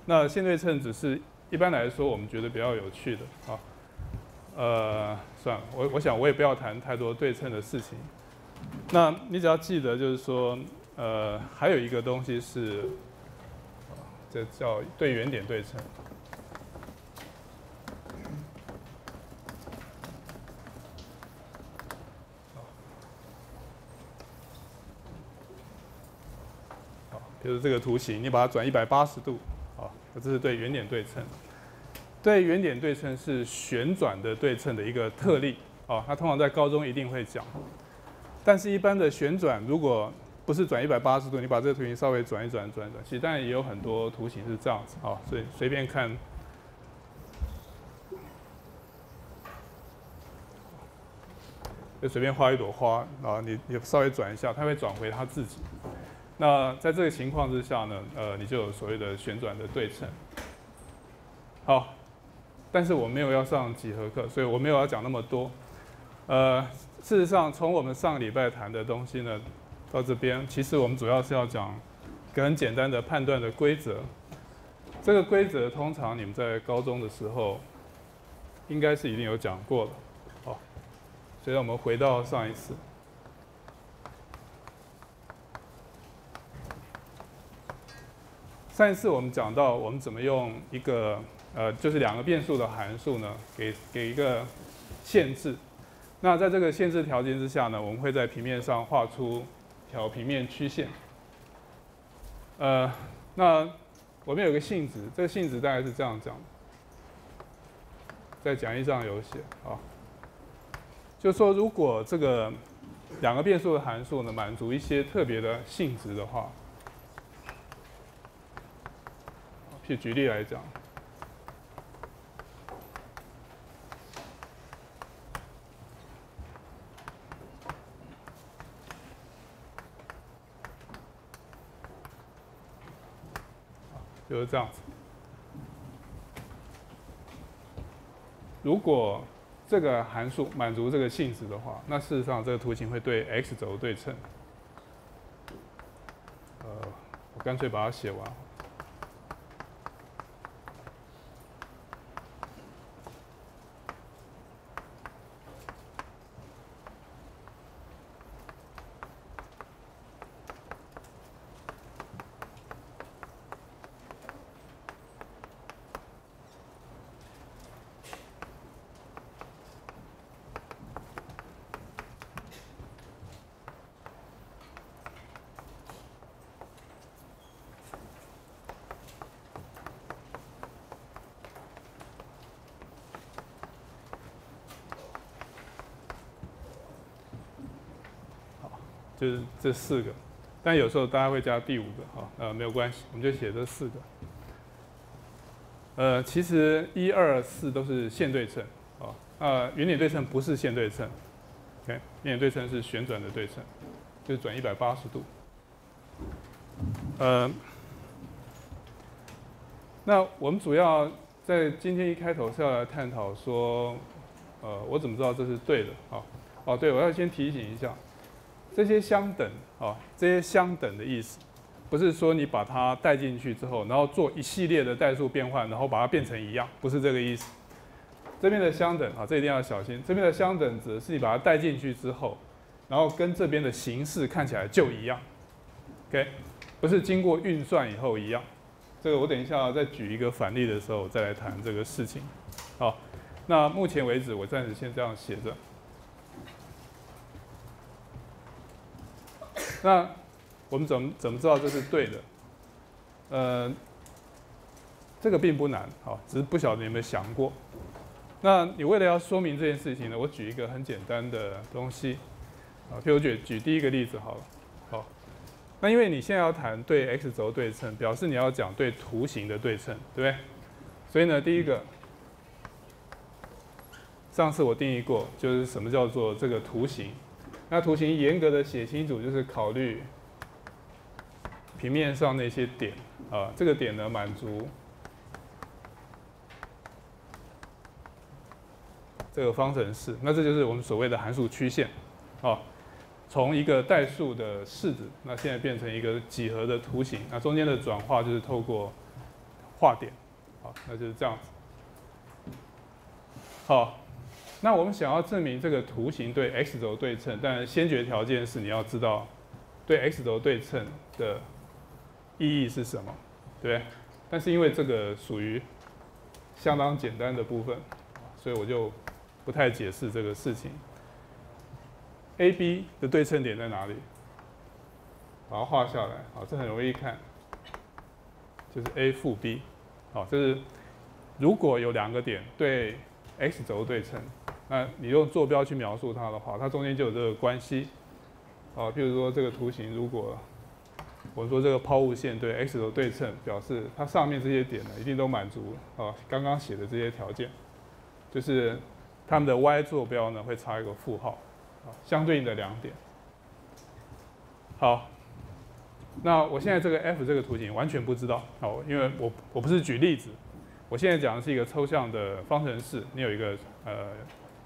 那线对称只是一般来说我们觉得比较有趣的啊。呃，算了，我我想我也不要谈太多对称的事情。那你只要记得就是说，呃，还有一个东西是，这叫对圆点对称。就是这个图形，你把它转一百八十度，好，这是对圆点对称。对圆点对称是旋转的对称的一个特例，哦，它通常在高中一定会讲。但是，一般的旋转如果不是转一百八十度，你把这个图形稍微转一转、转一转，其实当然也有很多图形是这样子，啊，所以随便看，就随便画一朵花，啊，你你稍微转一下，它会转回它自己。那在这个情况之下呢，呃，你就有所谓的旋转的对称。好，但是我没有要上几何课，所以我没有要讲那么多。呃，事实上，从我们上个礼拜谈的东西呢，到这边，其实我们主要是要讲一个很简单的判断的规则。这个规则通常你们在高中的时候，应该是已经有讲过了。好，所以我们回到上一次。上一次我们讲到，我们怎么用一个呃，就是两个变数的函数呢，给给一个限制。那在这个限制条件之下呢，我们会在平面上画出条平面曲线。呃，那我们有个性质，这个性质大概是这样讲，在讲义上有写啊，就说如果这个两个变数的函数呢，满足一些特别的性质的话。去举例来讲，就是这样子。如果这个函数满足这个性质的话，那事实上这个图形会对 x 轴对称。呃，我干脆把它写完。就是这四个，但有时候大家会加第五个，哈，呃，没有关系，我们就写这四个。呃，其实一二四都是线对称，啊，呃，圆点对称不是线对称，OK，圆点对称是旋转的对称，就是转一百八十度。呃，那我们主要在今天一开头是要来探讨说，呃，我怎么知道这是对的？啊，哦，对，我要先提醒一下。这些相等啊，这些相等的意思，不是说你把它带进去之后，然后做一系列的代数变换，然后把它变成一样，不是这个意思。这边的相等啊，这一定要小心。这边的相等指的是你把它带进去之后，然后跟这边的形式看起来就一样，OK？不是经过运算以后一样。这个我等一下再举一个反例的时候再来谈这个事情。好，那目前为止我暂时先这样写着。那我们怎么怎么知道这是对的？呃，这个并不难，好，只是不晓得你有没有想过。那你为了要说明这件事情呢，我举一个很简单的东西，啊，譬如举举第一个例子好了，好，那因为你现在要谈对 x 轴对称，表示你要讲对图形的对称，对不对？所以呢，第一个，上次我定义过，就是什么叫做这个图形。那图形严格的写清楚，就是考虑平面上那些点啊，这个点呢满足这个方程式，那这就是我们所谓的函数曲线啊。从一个代数的式子，那现在变成一个几何的图形，那中间的转化就是透过画点，好，那就是这样子。好，那我们想要证明这个图形对 x 轴对称，但先决条件是你要知道对 x 轴对称的意义是什么，对但是因为这个属于相当简单的部分，所以我就不太解释这个事情。A、B 的对称点在哪里？把它画下来，好，这很容易看，就是 A 负 B，好，这是如果有两个点对 x 轴对称，那你用坐标去描述它的话，它中间就有这个关系，啊，譬如说这个图形，如果我说这个抛物线对 x 轴对称，表示它上面这些点呢一定都满足啊刚刚写的这些条件，就是它们的 y 坐标呢会差一个负号。相对应的两点。好，那我现在这个 f 这个图形完全不知道，好，因为我我不是举例子，我现在讲的是一个抽象的方程式，你有一个呃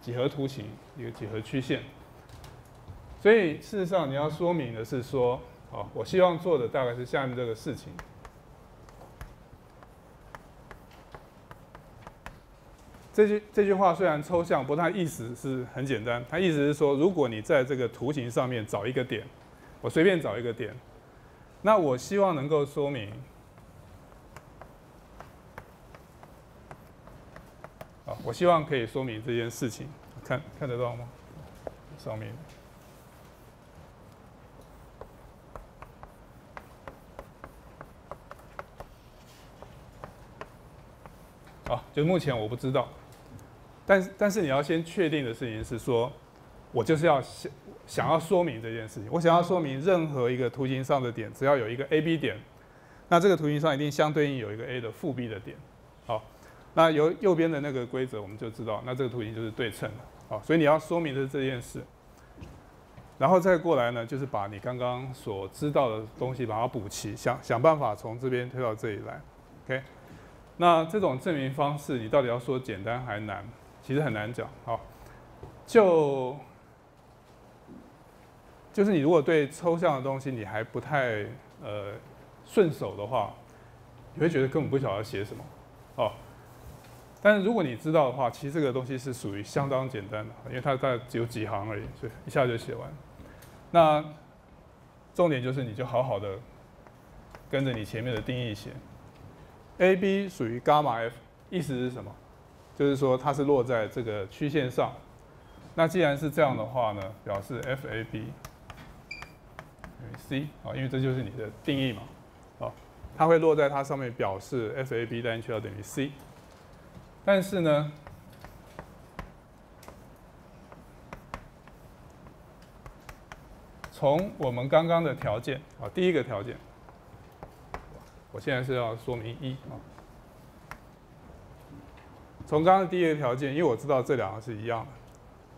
几何图形，一个几何曲线，所以事实上你要说明的是说，好，我希望做的大概是下面这个事情。这句这句话虽然抽象，不过它意思是很简单。它意思是说，如果你在这个图形上面找一个点，我随便找一个点，那我希望能够说明，啊，我希望可以说明这件事情，看看得到吗？上面，啊，就目前我不知道。但，但是你要先确定的事情是说，我就是要想想要说明这件事情。我想要说明任何一个图形上的点，只要有一个 A、B 点，那这个图形上一定相对应有一个 A 的负 B 的点。好，那由右边的那个规则我们就知道，那这个图形就是对称的。好，所以你要说明的是这件事，然后再过来呢，就是把你刚刚所知道的东西把它补齐，想想办法从这边推到这里来。OK，那这种证明方式，你到底要说简单还难？其实很难讲，好，就就是你如果对抽象的东西你还不太呃顺手的话，你会觉得根本不晓得写什么，哦，但是如果你知道的话，其实这个东西是属于相当简单的，因为它大概只有几行而已，所以一下就写完。那重点就是你就好好的跟着你前面的定义写，A B 属于伽马 F，意思是什么？就是说它是落在这个曲线上，那既然是这样的话呢，表示 f a b 等于 c 啊，因为这就是你的定义嘛，啊，它会落在它上面，表示 f a b 单曲要等于 c。但是呢，从我们刚刚的条件啊，第一个条件，我现在是要说明一啊。从刚刚第一个条件，因为我知道这两个是一样的，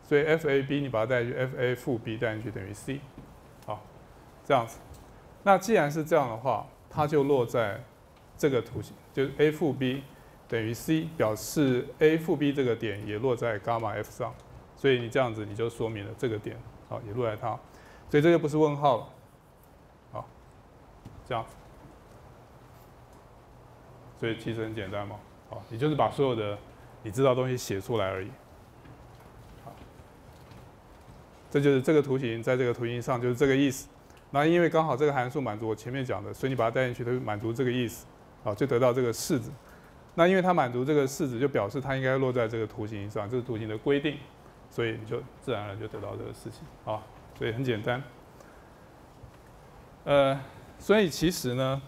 所以 f a b 你把它带进去，f a 负 b 带进去等于 c，好，这样子。那既然是这样的话，它就落在这个图形，就是 a 负 b 等于 c，表示 a 负 b 这个点也落在伽马 f 上，所以你这样子你就说明了这个点，好，也落在它，所以这就不是问号了，好，这样。所以其实很简单嘛，好，你就是把所有的你知道东西写出来而已，好，这就是这个图形，在这个图形上就是这个意思。那因为刚好这个函数满足我前面讲的，所以你把它带进去，它就满足这个意思，好，就得到这个式子。那因为它满足这个式子，就表示它应该落在这个图形上，这是图形的规定，所以你就自然而然就得到这个事情，好，所以很简单。呃，所以其实呢，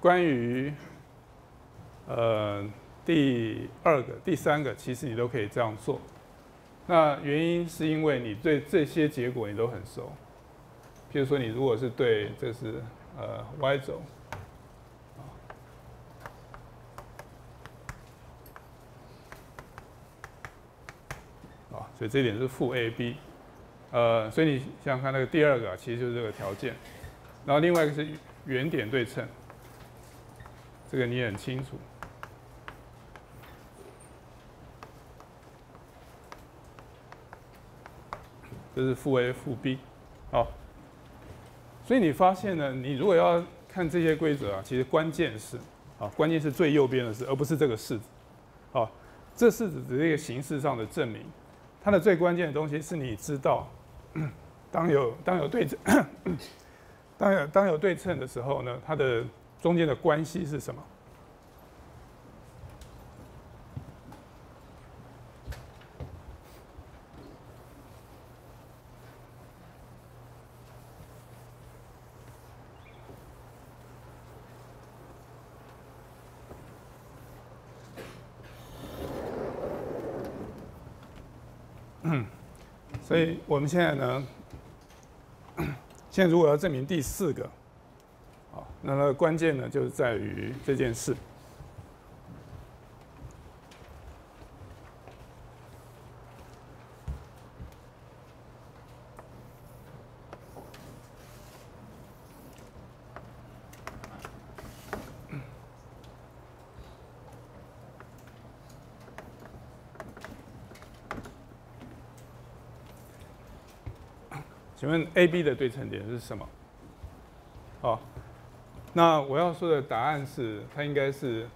关于呃，第二个、第三个，其实你都可以这样做。那原因是因为你对这些结果你都很熟。譬如说，你如果是对这是呃 y 轴，啊，这点是负 AB，呃，所以你想想看那个第二个其实就是这个条件，然后另外一个是原点对称，这个你也很清楚，这是负 A 负 B，好，所以你发现呢，你如果要看这些规则啊，其实关键是啊，关键是最右边的式，而不是这个式子，好，这式子只是一个形式上的证明。它的最关键的东西是你知道，当有当有对，当有当有对称的时候呢，它的中间的关系是什么？所以我们现在呢，现在如果要证明第四个，啊，那么关键呢就是在于这件事。请问 A、B 的对称点是什么？好，那我要说的答案是，它应该是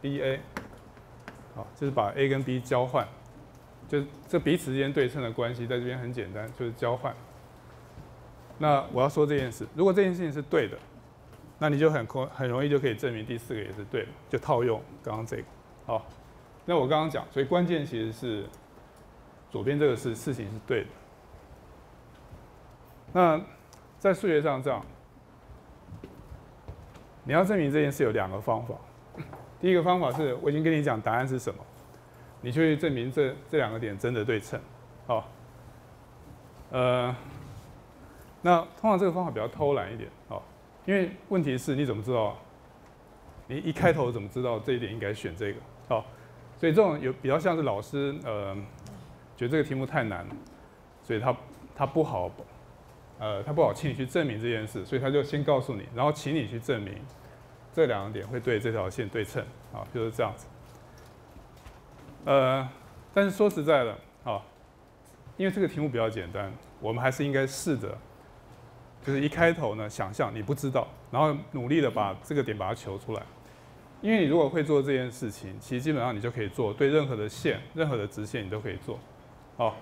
B、A。好，就是把 A 跟 B 交换，就这彼此之间对称的关系，在这边很简单，就是交换。那我要说这件事，如果这件事情是对的，那你就很空很容易就可以证明第四个也是对的，就套用刚刚这个。好，那我刚刚讲，所以关键其实是左边这个事事情是对的。那在数学上这样，你要证明这件事有两个方法。第一个方法是我已经跟你讲答案是什么，你去证明这这两个点真的对称。好，呃，那通常这个方法比较偷懒一点，哦，因为问题是你怎么知道？你一开头怎么知道这一点应该选这个？好，所以这种有比较像是老师呃，觉得这个题目太难，所以他他不好。呃，他不好请你去证明这件事，所以他就先告诉你，然后请你去证明这两个点会对这条线对称，啊，就是这样子。呃，但是说实在的，啊，因为这个题目比较简单，我们还是应该试着，就是一开头呢，想象你不知道，然后努力的把这个点把它求出来。因为你如果会做这件事情，其实基本上你就可以做，对任何的线、任何的直线你都可以做，好。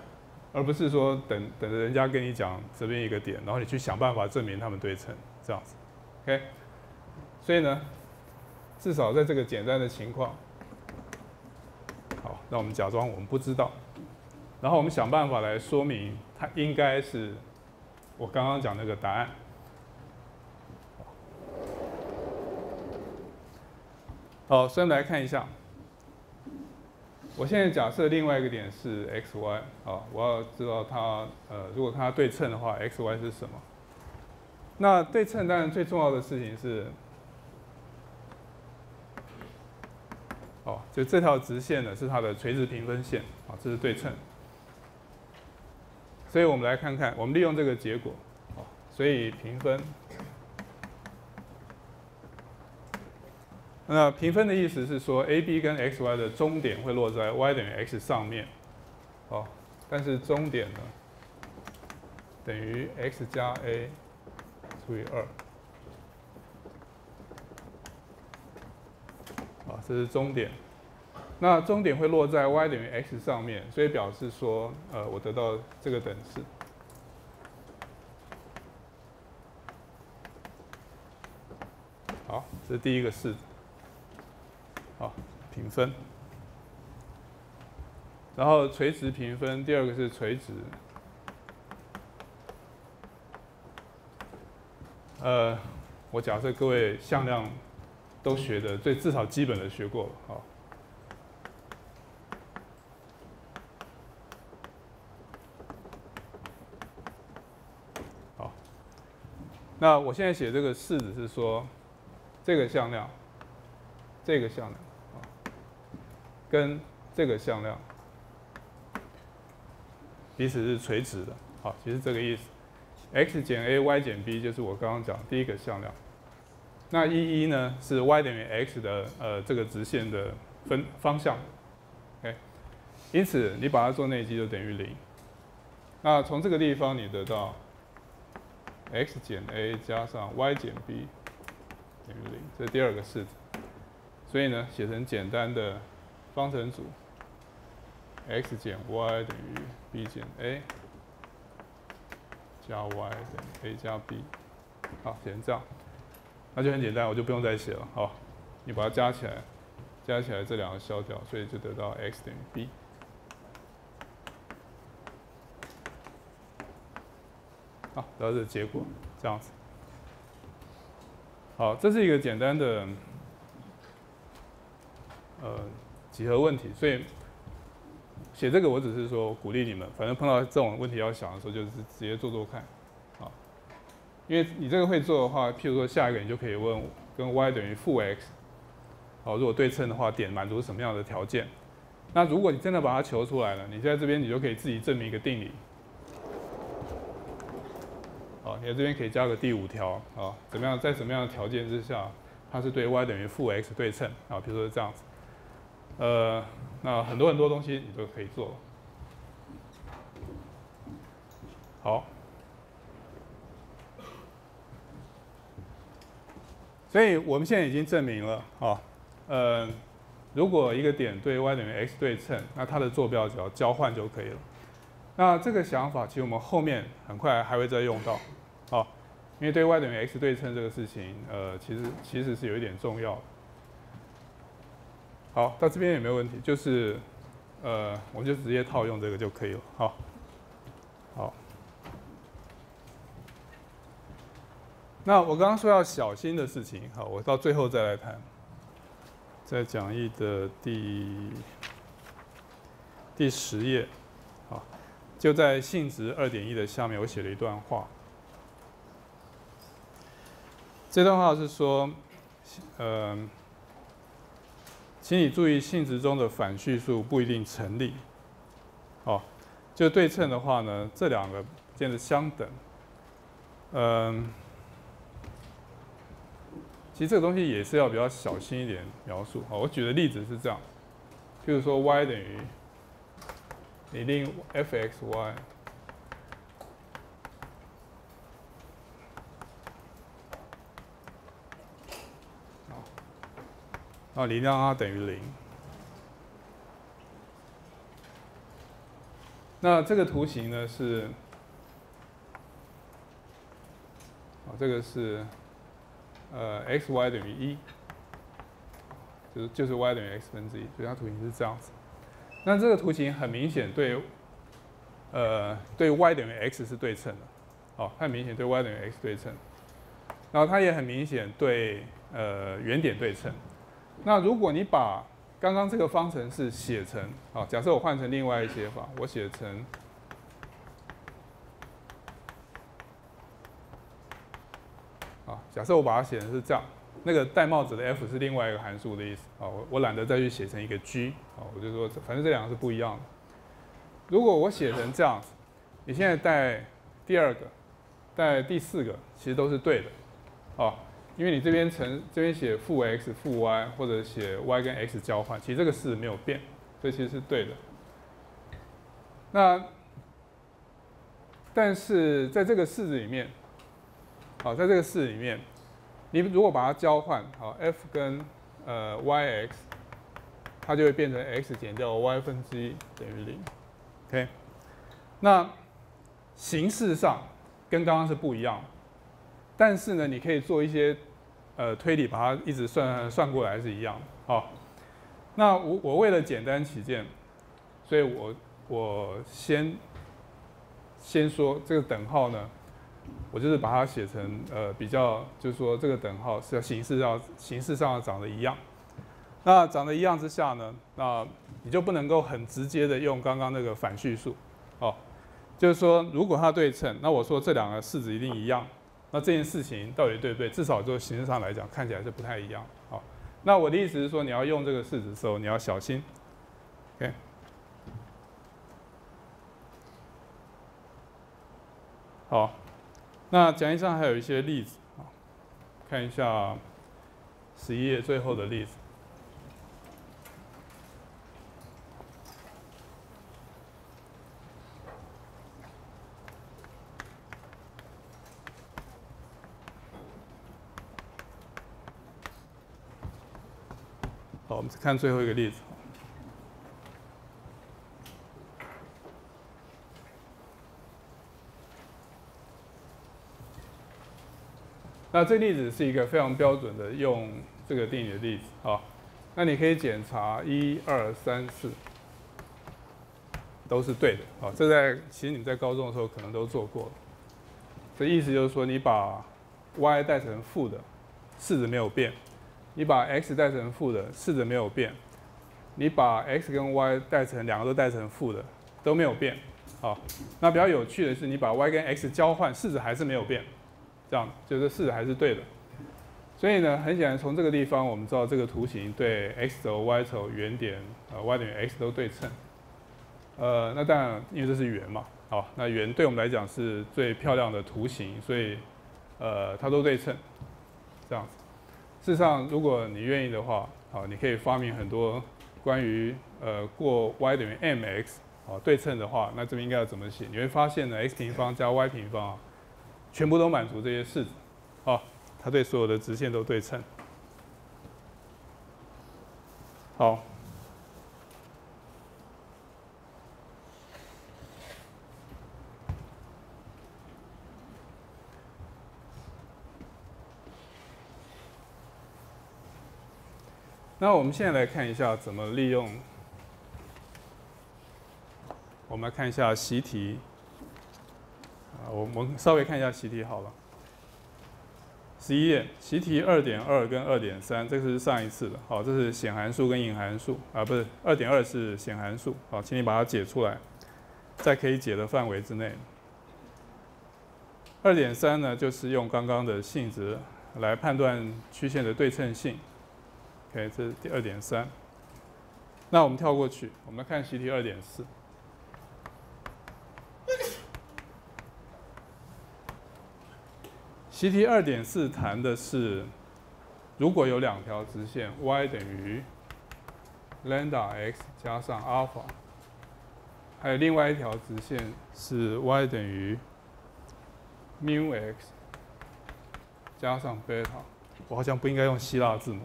而不是说等等着人家跟你讲这边一个点，然后你去想办法证明它们对称，这样子，OK？所以呢，至少在这个简单的情况，好，那我们假装我们不知道，然后我们想办法来说明它应该是我刚刚讲那个答案。好，所以我们来看一下。我现在假设另外一个点是 x y 啊，我要知道它呃，如果它对称的话，x y 是什么？那对称当然最重要的事情是，哦，就这条直线呢是它的垂直平分线啊，这是对称。所以我们来看看，我们利用这个结果，啊，所以平分。那平分的意思是说，a b 跟 x y 的终点会落在 y 等于 x 上面，哦，但是终点呢等于 x 加 a 除以二，啊，这是终点。那终点会落在 y 等于 x 上面，所以表示说，呃，我得到这个等式。好，这是第一个式子。好，平分，然后垂直平分，第二个是垂直。呃，我假设各位向量都学的最至少基本的学过了，好。好，那我现在写这个式子是说，这个向量，这个向量。跟这个向量彼此是垂直的。好，其实这个意思，x 减 a，y 减 b 就是我刚刚讲第一个向量。那一一呢是 y 等于 x 的呃这个直线的分方向。OK，因此你把它做内积就等于零。那从这个地方你得到 x 减 a 加上 y 减 b 等于零，这是第二个式子。所以呢，写成简单的方程组，x 减 y 等于 b 减 a 加 y 等于 a 加 b。好，写成这样，那就很简单，我就不用再写了。好，你把它加起来，加起来这两个消掉，所以就得到 x 等于 b。好，得到这个结果，这样子。好，这是一个简单的。呃，几何问题，所以写这个我只是说鼓励你们，反正碰到这种问题要想的时候，就是直接做做看，啊，因为你这个会做的话，譬如说下一个你就可以问跟 y 等于负 x，好，如果对称的话，点满足什么样的条件？那如果你真的把它求出来了，你在这边你就可以自己证明一个定理，好，你在这边可以加个第五条，啊，怎么样，在什么样的条件之下，它是对 y 等于负 x 对称，啊，比如说这样子。呃，那很多很多东西你都可以做。好，所以我们现在已经证明了啊，呃，如果一个点对 y 等于 x 对称，那它的坐标只要交换就可以了。那这个想法其实我们后面很快还会再用到，好，因为对 y 等于 x 对称这个事情，呃，其实其实是有一点重要的。好，到这边也没有问题，就是，呃，我就直接套用这个就可以了。好，好。那我刚刚说要小心的事情，好，我到最后再来谈。在讲义的第第十页，好，就在性质二点一的下面，我写了一段话。这段话是说，嗯。请你注意，性质中的反序数不一定成立。哦，就对称的话呢，这两个间是相等。嗯，其实这个东西也是要比较小心一点描述。好，我举的例子是这样，譬如说 y 等于你令 f(x,y)。啊，你让它等于零。那这个图形呢是，啊，这个是，呃，x y 等于一，就是就是 y 等于 x 分之一，所以它图形是这样子。那这个图形很明显对，呃，对 y 等于 x 是对称的，哦，很明显对 y 等于 x 对称。然后它也很明显对，呃，原点对称。那如果你把刚刚这个方程式写成啊，假设我换成另外一写法，我写成啊，假设我把它写成是这样，那个戴帽子的 f 是另外一个函数的意思啊，我我懒得再去写成一个 g 啊，我就说反正这两个是不一样的。如果我写成这样，你现在带第二个、带第四个，其实都是对的啊。因为你这边乘这边写负 x 负 y，或者写 y 跟 x 交换，其实这个式子没有变，所以其实是对的。那但是在这个式子里面，好，在这个式里面，你如果把它交换，好，f 跟呃 y x，它就会变成 x 减掉 y 分之一等于零，OK？那形式上跟刚刚是不一样，但是呢，你可以做一些。呃，推理把它一直算算过来是一样的，好。那我我为了简单起见，所以我我先先说这个等号呢，我就是把它写成呃比较，就是说这个等号是要形式要形式上要长得一样。那长得一样之下呢，那你就不能够很直接的用刚刚那个反序数，哦，就是说如果它对称，那我说这两个式子一定一样。那这件事情到底对不对？至少就形式上来讲，看起来是不太一样。好，那我的意思是说，你要用这个式子的时候，你要小心。OK。好，那讲义上还有一些例子啊，看一下十一页最后的例子。我们看最后一个例子。那这例子是一个非常标准的用这个定理的例子啊。那你可以检查一二三四都是对的啊。这在其实你在高中的时候可能都做过。这意思就是说，你把 y 代成负的，式子没有变。你把 x 代成负的，式子没有变；你把 x 跟 y 代成两个都代成负的，都没有变。好，那比较有趣的是，你把 y 跟 x 交换，式子还是没有变，这样就是式子还是对的。所以呢，很显然从这个地方我们知道这个图形对 x 轴、y 轴、原点呃 y 等于 x 都对称。呃，那当然因为这是圆嘛，好，那圆对我们来讲是最漂亮的图形，所以呃它都对称，这样子。事实上，如果你愿意的话，好，你可以发明很多关于呃过 y 等于 mx 好对称的话，那这边应该要怎么写？你会发现呢，x 平方加 y 平方啊，全部都满足这些式子，啊，它对所有的直线都对称。好。那我们现在来看一下怎么利用。我们来看一下习题。啊，我们稍微看一下习题好了。十一页，习题二点二跟二点三，这个是上一次的。好，这是显函数跟隐函数啊，不是二点二是显函数。好，请你把它解出来，在可以解的范围之内。二点三呢，就是用刚刚的性质来判断曲线的对称性。OK，这是第二点三。那我们跳过去，我们来看习题二点四。习题二点四谈的是，如果有两条直线，y 等于 lambda x 加上 alpha，还有另外一条直线是 y 等于 mu x 加上 beta。我好像不应该用希腊字母。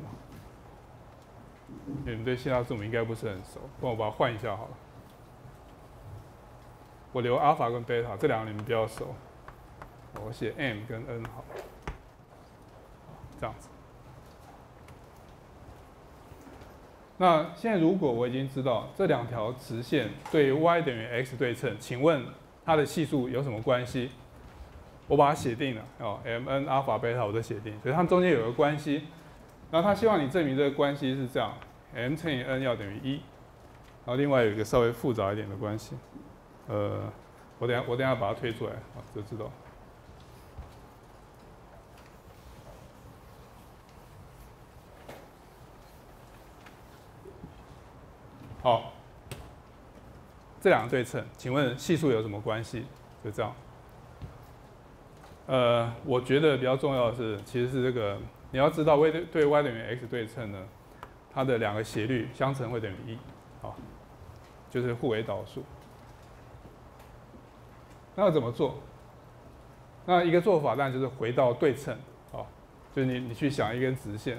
你们对希腊字母应该不是很熟，帮我把它换一下好了。我留阿尔法跟贝塔这两个你们比较熟，我写 m 跟 n 好，这样子。那现在如果我已经知道这两条直线对 y 等于 x 对称，请问它的系数有什么关系？我把它写定了哦，m n 阿尔法贝塔我都写定，所以它们中间有个关系。然后他希望你证明这个关系是这样。m 乘以 n 要等于一，然后另外有一个稍微复杂一点的关系，呃，我等下我等下把它推出来，啊，就知道。好，这两个对称，请问系数有什么关系？就这样。呃，我觉得比较重要的是，其实是这个，你要知道 y 对对 y 等于 x 对称呢。它的两个斜率相乘会等于一，好，就是互为导数。那要怎么做？那一个做法当然就是回到对称，好，就是你你去想一根直线，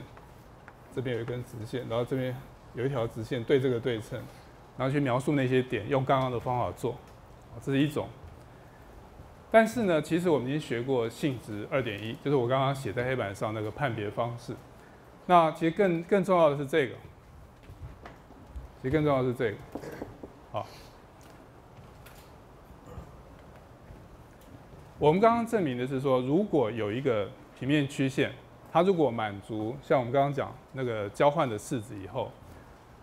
这边有一根直线，然后这边有一条直线对这个对称，然后去描述那些点，用刚刚的方法做，这是一种。但是呢，其实我们已经学过性质二点一，就是我刚刚写在黑板上那个判别方式。那其实更更重要的是这个，其实更重要的是这个，好。我们刚刚证明的是说，如果有一个平面曲线，它如果满足像我们刚刚讲那个交换的式子以后，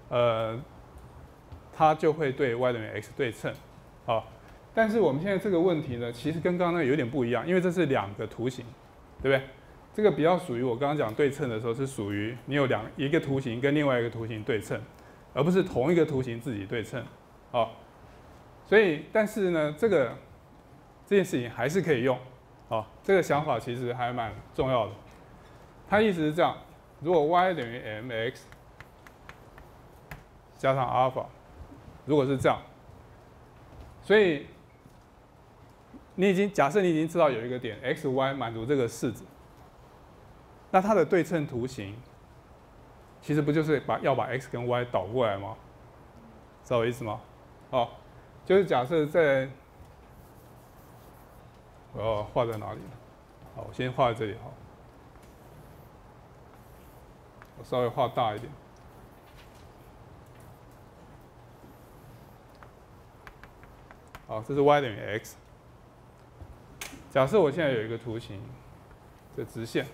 呃，它就会对 y 等于 x 对称，好。但是我们现在这个问题呢，其实跟刚刚那个有点不一样，因为这是两个图形，对不对？这个比较属于我刚刚讲对称的时候，是属于你有两一个图形跟另外一个图形对称，而不是同一个图形自己对称，好。所以，但是呢，这个这件事情还是可以用，啊，这个想法其实还蛮重要的。它意思是这样：如果 y 等于 mx 加上阿尔法，如果是这样，所以你已经假设你已经知道有一个点 x y 满足这个式子，那它的对称图形其实不就是把要把 x 跟 y 倒过来吗？知道我意思吗？好，就是假设在我要画在哪里？好，我先画在这里好。我稍微画大一点。好，这是 y 等于 x。假设我现在有一个图形，这直线，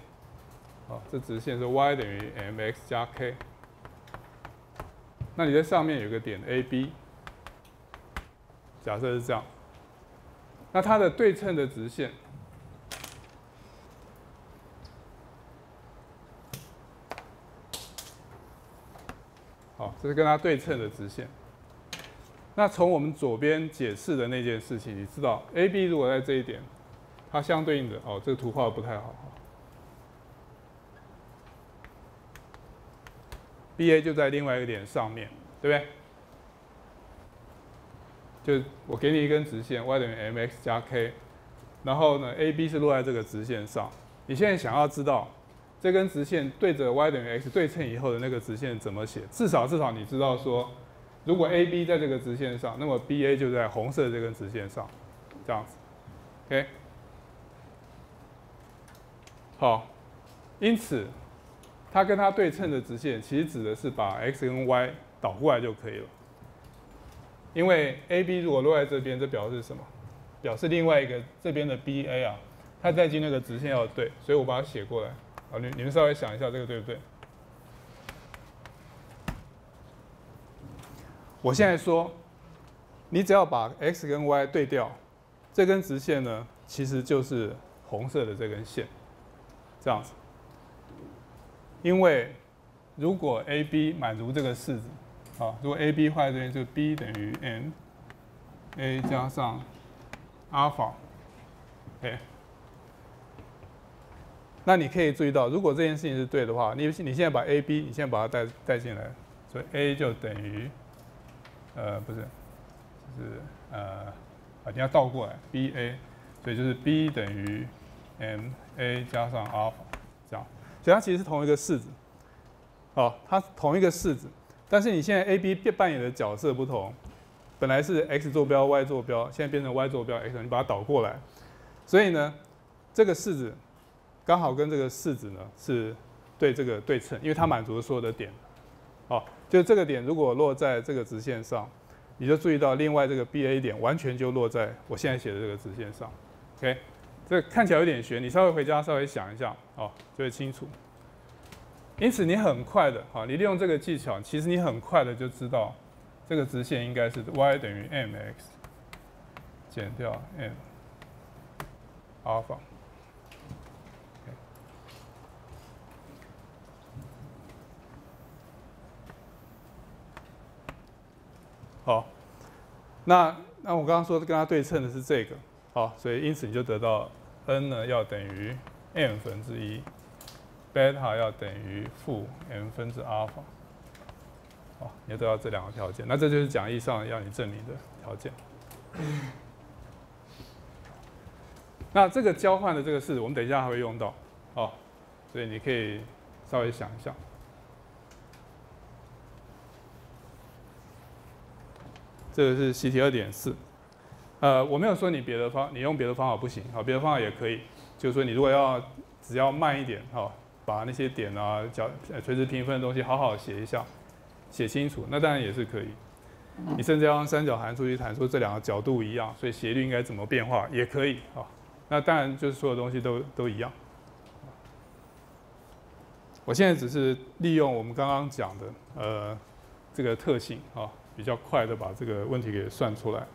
好，这直线是 y 等于 mx 加 k。那你在上面有个点 AB，假设是这样，那它的对称的直线，好，这是跟它对称的直线。那从我们左边解释的那件事情，你知道 AB 如果在这一点，它相对应的哦，这个图画的不太好。BA 就在另外一个点上面，对不对？就我给你一根直线，y 等于 mx 加 k，然后呢，AB 是落在这个直线上。你现在想要知道这根直线对着 y 等于 x 对称以后的那个直线怎么写？至少至少你知道说。如果 AB 在这个直线上，那么 BA 就在红色这根直线上，这样子，OK。好，因此它跟它对称的直线，其实指的是把 x 跟 y 倒过来就可以了。因为 AB 如果落在这边，这表示什么？表示另外一个这边的 BA 啊，它在经那个直线要对，所以我把它写过来。啊，你你们稍微想一下，这个对不对？我现在说，你只要把 x 跟 y 对调，这根直线呢，其实就是红色的这根线，这样子。因为如果 AB 满足这个式子，啊，如果 AB 画在这边，就 B 等于 m，a 加上阿尔法，OK。那你可以注意到，如果这件事情是对的话，你你现在把 AB，你现在把它带带进来，所以 A 就等于。呃，不是，就是呃，啊，你要倒过来，B A，所以就是 B 等于 M A 加上阿尔法，这样，所以它其实是同一个式子，哦，它同一个式子，但是你现在 A B 扮演的角色不同，本来是 X 坐标 Y 坐标，现在变成 Y 坐标 X，你把它倒过来，所以呢，这个式子刚好跟这个式子呢是对这个对称，因为它满足了所有的点。哦，就这个点如果落在这个直线上，你就注意到另外这个 B A 点完全就落在我现在写的这个直线上。OK，这看起来有点悬，你稍微回家稍微想一下，哦，就会清楚。因此你很快的，好，你利用这个技巧，其实你很快的就知道这个直线应该是 y 等于 m x 减掉 m 阿尔法。好，那那我刚刚说跟它对称的是这个，好，所以因此你就得到 n 呢要等于 m 分之一，贝塔要等于负 m 分之阿尔法，好，你要得到这两个条件，那这就是讲义上要你证明的条件。那这个交换的这个式子，我们等一下还会用到，哦，所以你可以稍微想一下。这个是习题二点四，呃，我没有说你别的方，你用别的方法不行，好，别的方法也可以，就是说你如果要只要慢一点，哈，把那些点啊、角、垂直平分的东西好好写一下，写清楚，那当然也是可以。你甚至要用三角函数去谈出这两个角度一样，所以斜率应该怎么变化也可以，啊，那当然就是所有东西都都一样。我现在只是利用我们刚刚讲的，呃，这个特性，啊。比较快的把这个问题给算出来。